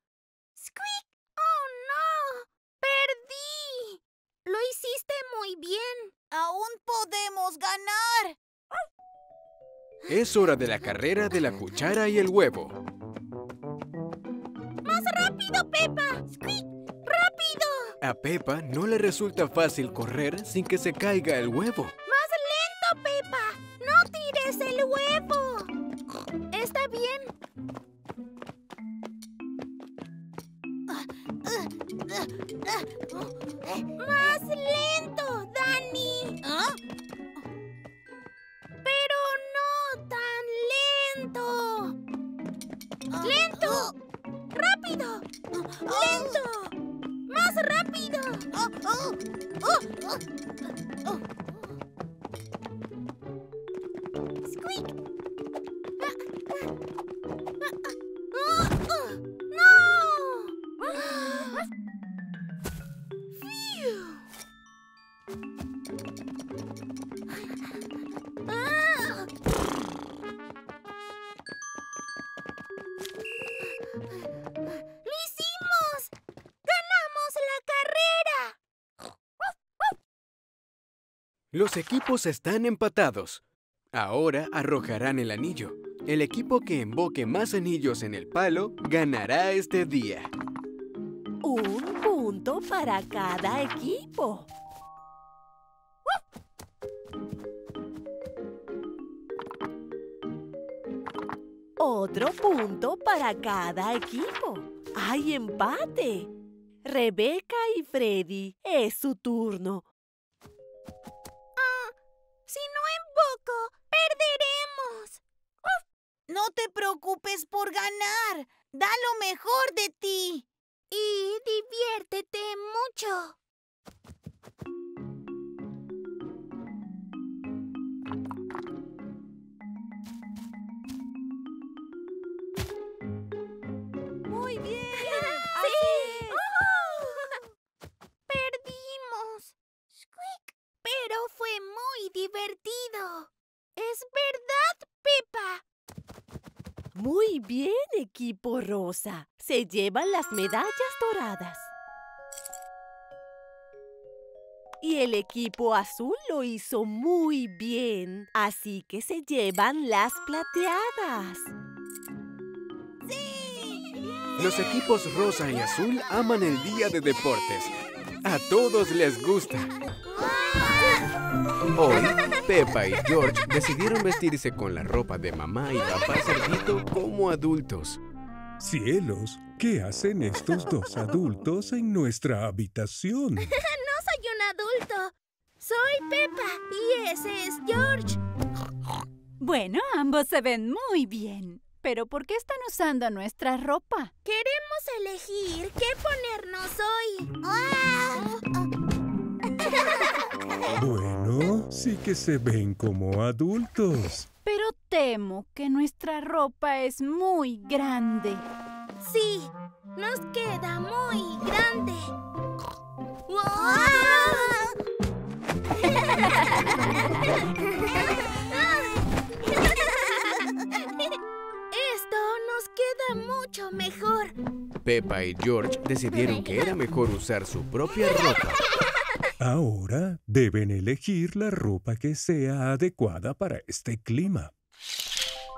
¡Squeak! ¡Oh, no! ¡Perdí! Lo hiciste muy bien. Aún podemos ganar. Es hora de la carrera de la cuchara y el huevo. ¡Más rápido, Pepa! ¡Squeak! ¡Rápido! A Pepa no le resulta fácil correr sin que se caiga el huevo. ¡Más lento, Dani! Pero no tan lento. ¡Lento! ¡Rápido! ¡Lento! ¡Más rápido! ¡Squeak! ¡No! Los equipos están empatados. Ahora arrojarán el anillo. El equipo que emboque más anillos en el palo ganará este día. Un punto para cada equipo. Otro punto para cada equipo. ¡Hay empate! Rebeca y Freddy, es su turno. Perderemos. No te preocupes por ganar. Da lo mejor de ti. Y diviértete mucho. Divertido. ¿Es verdad, Pepa? Muy bien, equipo rosa. Se llevan las medallas doradas. Y el equipo azul lo hizo muy bien, así que se llevan las plateadas. Los equipos rosa y azul aman el día de deportes. A todos les gusta. Hoy, Peppa y George decidieron vestirse con la ropa de mamá y papá cerdito como adultos. Cielos, ¿qué hacen estos dos adultos en nuestra habitación? No soy un adulto. Soy Peppa y ese es George. Bueno, ambos se ven muy bien. Pero ¿por qué están usando nuestra ropa? Queremos elegir qué ponernos hoy. Bueno, sí que se ven como adultos. Pero temo que nuestra ropa es muy grande. Sí, nos queda muy grande. Esto nos queda mucho mejor. Peppa y George decidieron que era mejor usar su propia ropa. Ahora deben elegir la ropa que sea adecuada para este clima.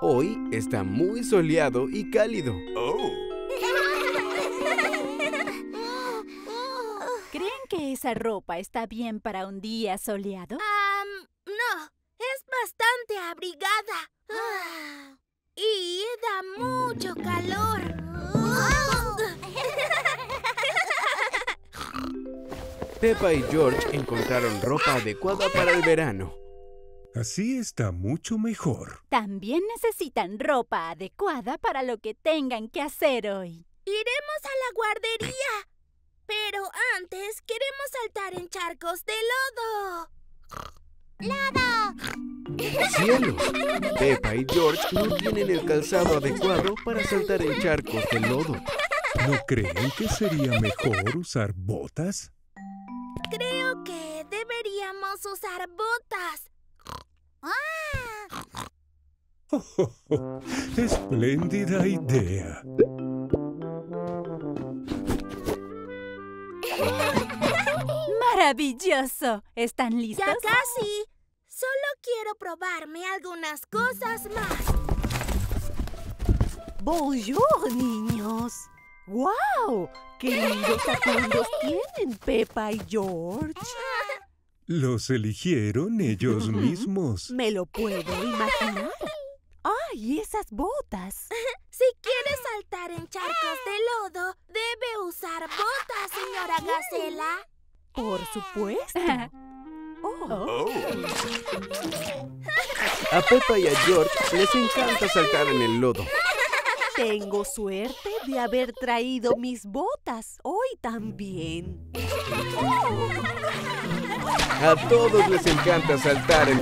Hoy está muy soleado y cálido. ¿Creen que esa ropa está bien para un día soleado? No, es bastante abrigada. Ah, Y da mucho calor. Peppa y George encontraron ropa adecuada para el verano. Así está mucho mejor. También necesitan ropa adecuada para lo que tengan que hacer hoy. Iremos a la guardería. Pero antes queremos saltar en charcos de lodo. ¡Cielos! Peppa y George no tienen el calzado adecuado para saltar en charcos de lodo. ¿No creen que sería mejor usar botas? Creo que deberíamos usar botas. Espléndida idea. ¡Maravilloso! ¿Están listos? Ya casi. Solo quiero probarme algunas cosas más. Bonjour, niños. ¡Wow! ¡Qué lindos atuendos tienen Peppa y George! Los eligieron ellos mismos. Me lo puedo imaginar. ¡Ay, esas botas! Si quiere saltar en charcos de lodo, debe usar botas, señora Gacela. Por supuesto. Oh, A Peppa y a George les encanta saltar en el lodo. Tengo suerte de haber traído mis botas hoy también. A todos les encanta saltar en...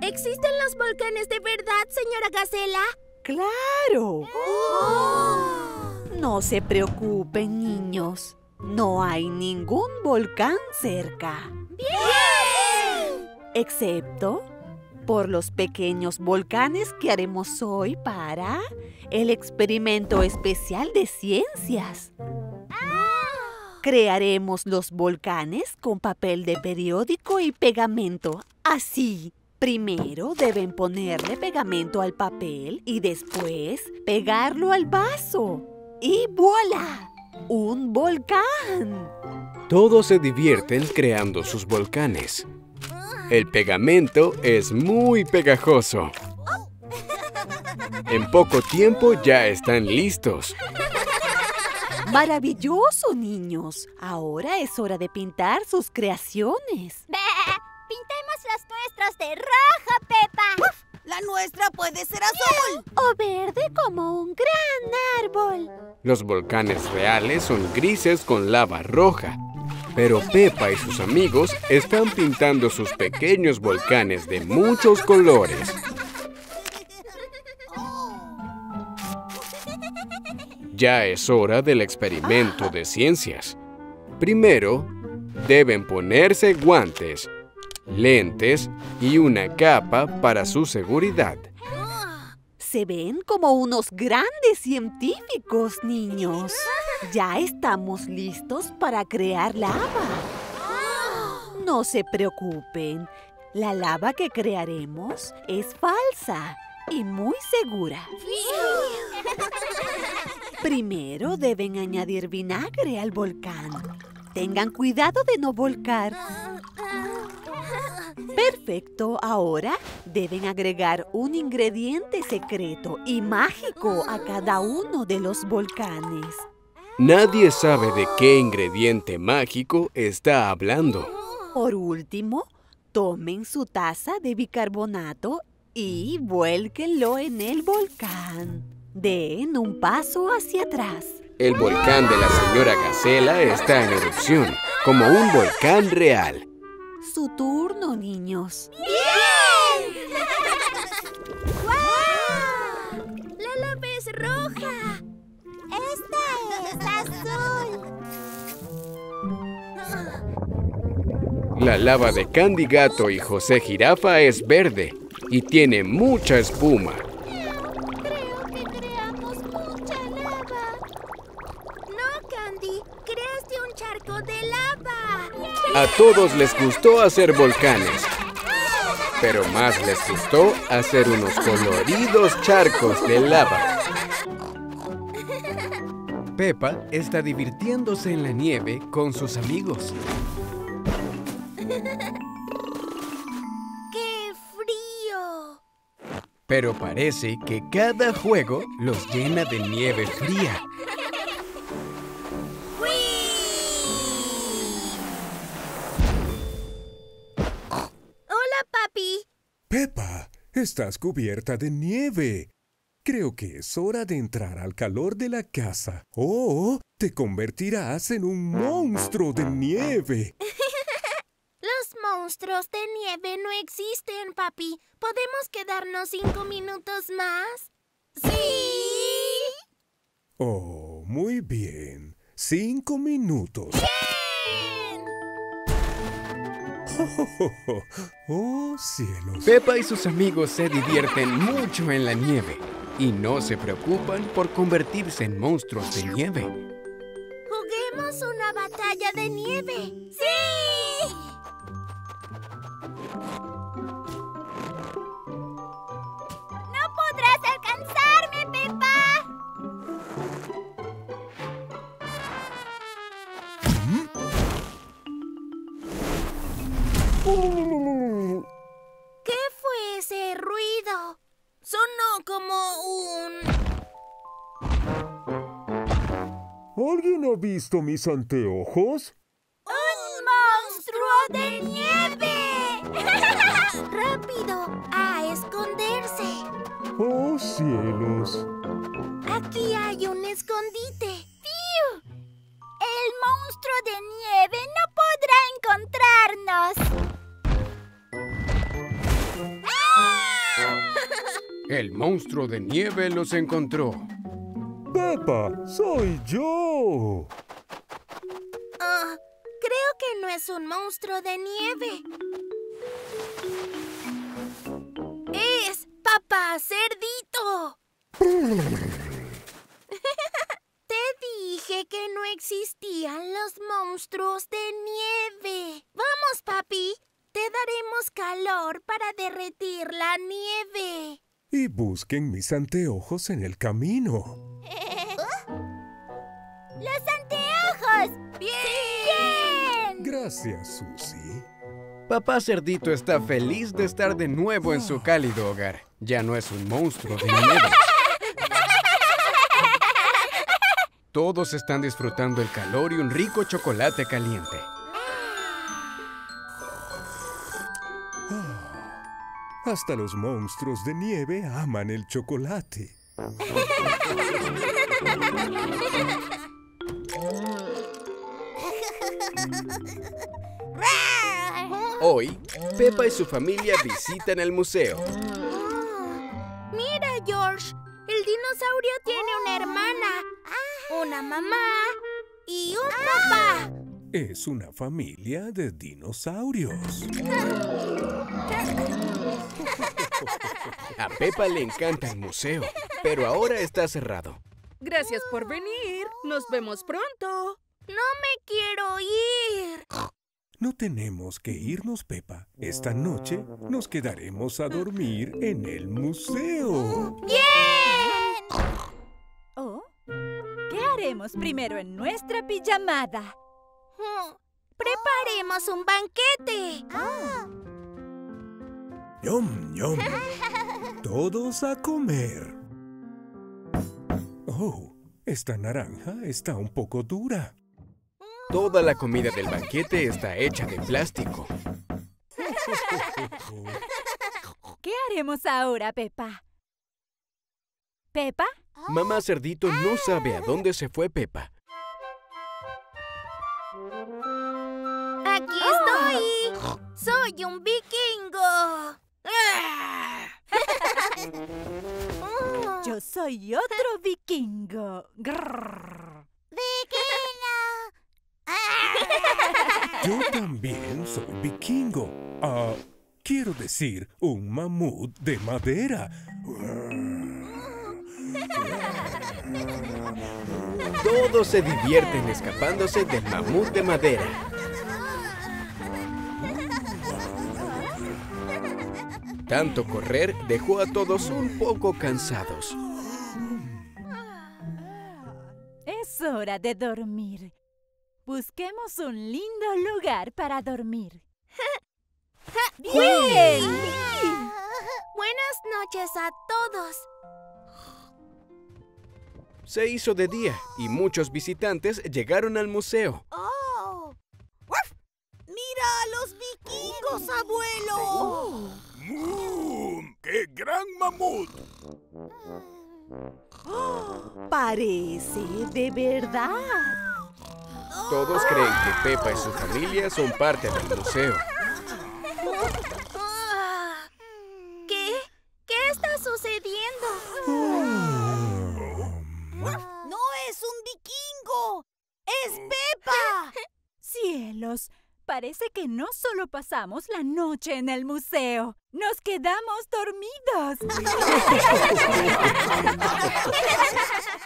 ¿Existen los volcanes de verdad, señora Gacela? ¡Claro! No se preocupen, niños. No hay ningún volcán cerca. ¡Bien! Excepto por los pequeños volcanes que haremos hoy para el experimento especial de ciencias. Crearemos los volcanes con papel de periódico y pegamento. Así, primero deben ponerle pegamento al papel y después pegarlo al vaso. ¡Y voilà! ¡Un volcán! Todos se divierten creando sus volcanes. El pegamento es muy pegajoso. En poco tiempo ya están listos. ¡Maravilloso, niños! Ahora es hora de pintar sus creaciones. Pintemos los nuestros de rojo, Pepa. La nuestra puede ser azul. O verde como un gran árbol. Los volcanes reales son grises con lava roja. Pero Peppa y sus amigos están pintando sus pequeños volcanes de muchos colores. Ya es hora del experimento de ciencias. Primero, deben ponerse guantes, lentes y una capa para su seguridad. Se ven como unos grandes científicos, niños. Ya estamos listos para crear lava. No se preocupen. La lava que crearemos es falsa y muy segura. Primero deben añadir vinagre al volcán. Tengan cuidado de no volcar. Perfecto, ahora deben agregar un ingrediente secreto y mágico a cada uno de los volcanes. Nadie sabe de qué ingrediente mágico está hablando. Por último, tomen su taza de bicarbonato y vuélquenlo en el volcán. Den un paso hacia atrás. El volcán de la señora Gacela está en erupción, como un volcán real. Su turno, niños. ¡Bien! Es azul. La lava de Candy Gato y José Jirafa es verde y tiene mucha espuma. Creo que creamos mucha lava. No, Candy, creaste un charco de lava. A todos les gustó hacer volcanes, pero más les gustó hacer unos coloridos charcos de lava. Peppa está divirtiéndose en la nieve con sus amigos. ¡Qué frío! Pero parece que cada juego los llena de nieve fría. Hola, papi. Peppa, estás cubierta de nieve. Creo que es hora de entrar al calor de la casa. O te convertirás en un monstruo de nieve. Los monstruos de nieve no existen, papi. ¿Podemos quedarnos cinco minutos más? ¡Sí! Oh, muy bien. Cinco minutos. Oh, cielos. Peppa y sus amigos se divierten mucho en la nieve y no se preocupan por convertirse en monstruos de nieve. ¡Juguemos una batalla de nieve! ¡Sí! ¡No podrás alcanzarme, Pepa! ¿Qué fue ese ruido? Sonó como un... ¿Alguien ha visto mis anteojos? ¡Un monstruo de nieve! ¡Rápido! ¡A esconderse! Oh, cielos. Aquí hay un escondite. ¡Fiu! El monstruo de nieve no podrá encontrarnos. El monstruo de nieve los encontró. Peppa, soy yo. Ah, creo que no es un monstruo de nieve. ¡Es papá cerdito! Te dije que no existían los monstruos de nieve. Vamos, papi. Te daremos calor para derretir la nieve. Y busquen mis anteojos en el camino. ¡Los anteojos! ¡Bien! Gracias, Susie. Papá Cerdito está feliz de estar de nuevo en su cálido hogar. Ya no es un monstruo de nieve. Todos están disfrutando el calor y un rico chocolate caliente. Hasta los monstruos de nieve aman el chocolate. Hoy, Peppa y su familia visitan el museo. Mira, George. El dinosaurio tiene una hermana, una mamá y un papá. Es una familia de dinosaurios. A Peppa le encanta el museo, pero ahora está cerrado. Gracias por venir. Nos vemos pronto. No me quiero ir. No tenemos que irnos, Peppa. Esta noche nos quedaremos a dormir en el museo. ¡Bien! Oh, haremos primero en nuestra pijamada? Preparemos un banquete. ¡Yum, yum! Todos a comer. Oh, esta naranja está un poco dura. Toda la comida del banquete está hecha de plástico. ¿Qué haremos ahora, Pepa? ¿Pepa? Mamá Cerdito no sabe a dónde se fue Pepa. Aquí estoy. Soy un vikingo. Yo soy otro vikingo. Grrr. Yo también soy vikingo. Ah, quiero decir, un mamut de madera. Todos se divierten escapándose del mamut de madera. Tanto correr dejó a todos un poco cansados. Es hora de dormir. Busquemos un lindo lugar para dormir. ¡Bien! Buenas noches a todos. Se hizo de día y muchos visitantes llegaron al museo. ¡Oh! ¡Mira a los vikingos, abuelo! ¡Mmm! ¡Qué gran mamut! Parece de verdad. Todos creen que Pepa y su familia son parte del museo. ¿Qué? ¿Qué está sucediendo? ¡No es un vikingo! ¡Es Pepa! ¡Cielos! Parece que no solo pasamos la noche en el museo, nos quedamos dormidos.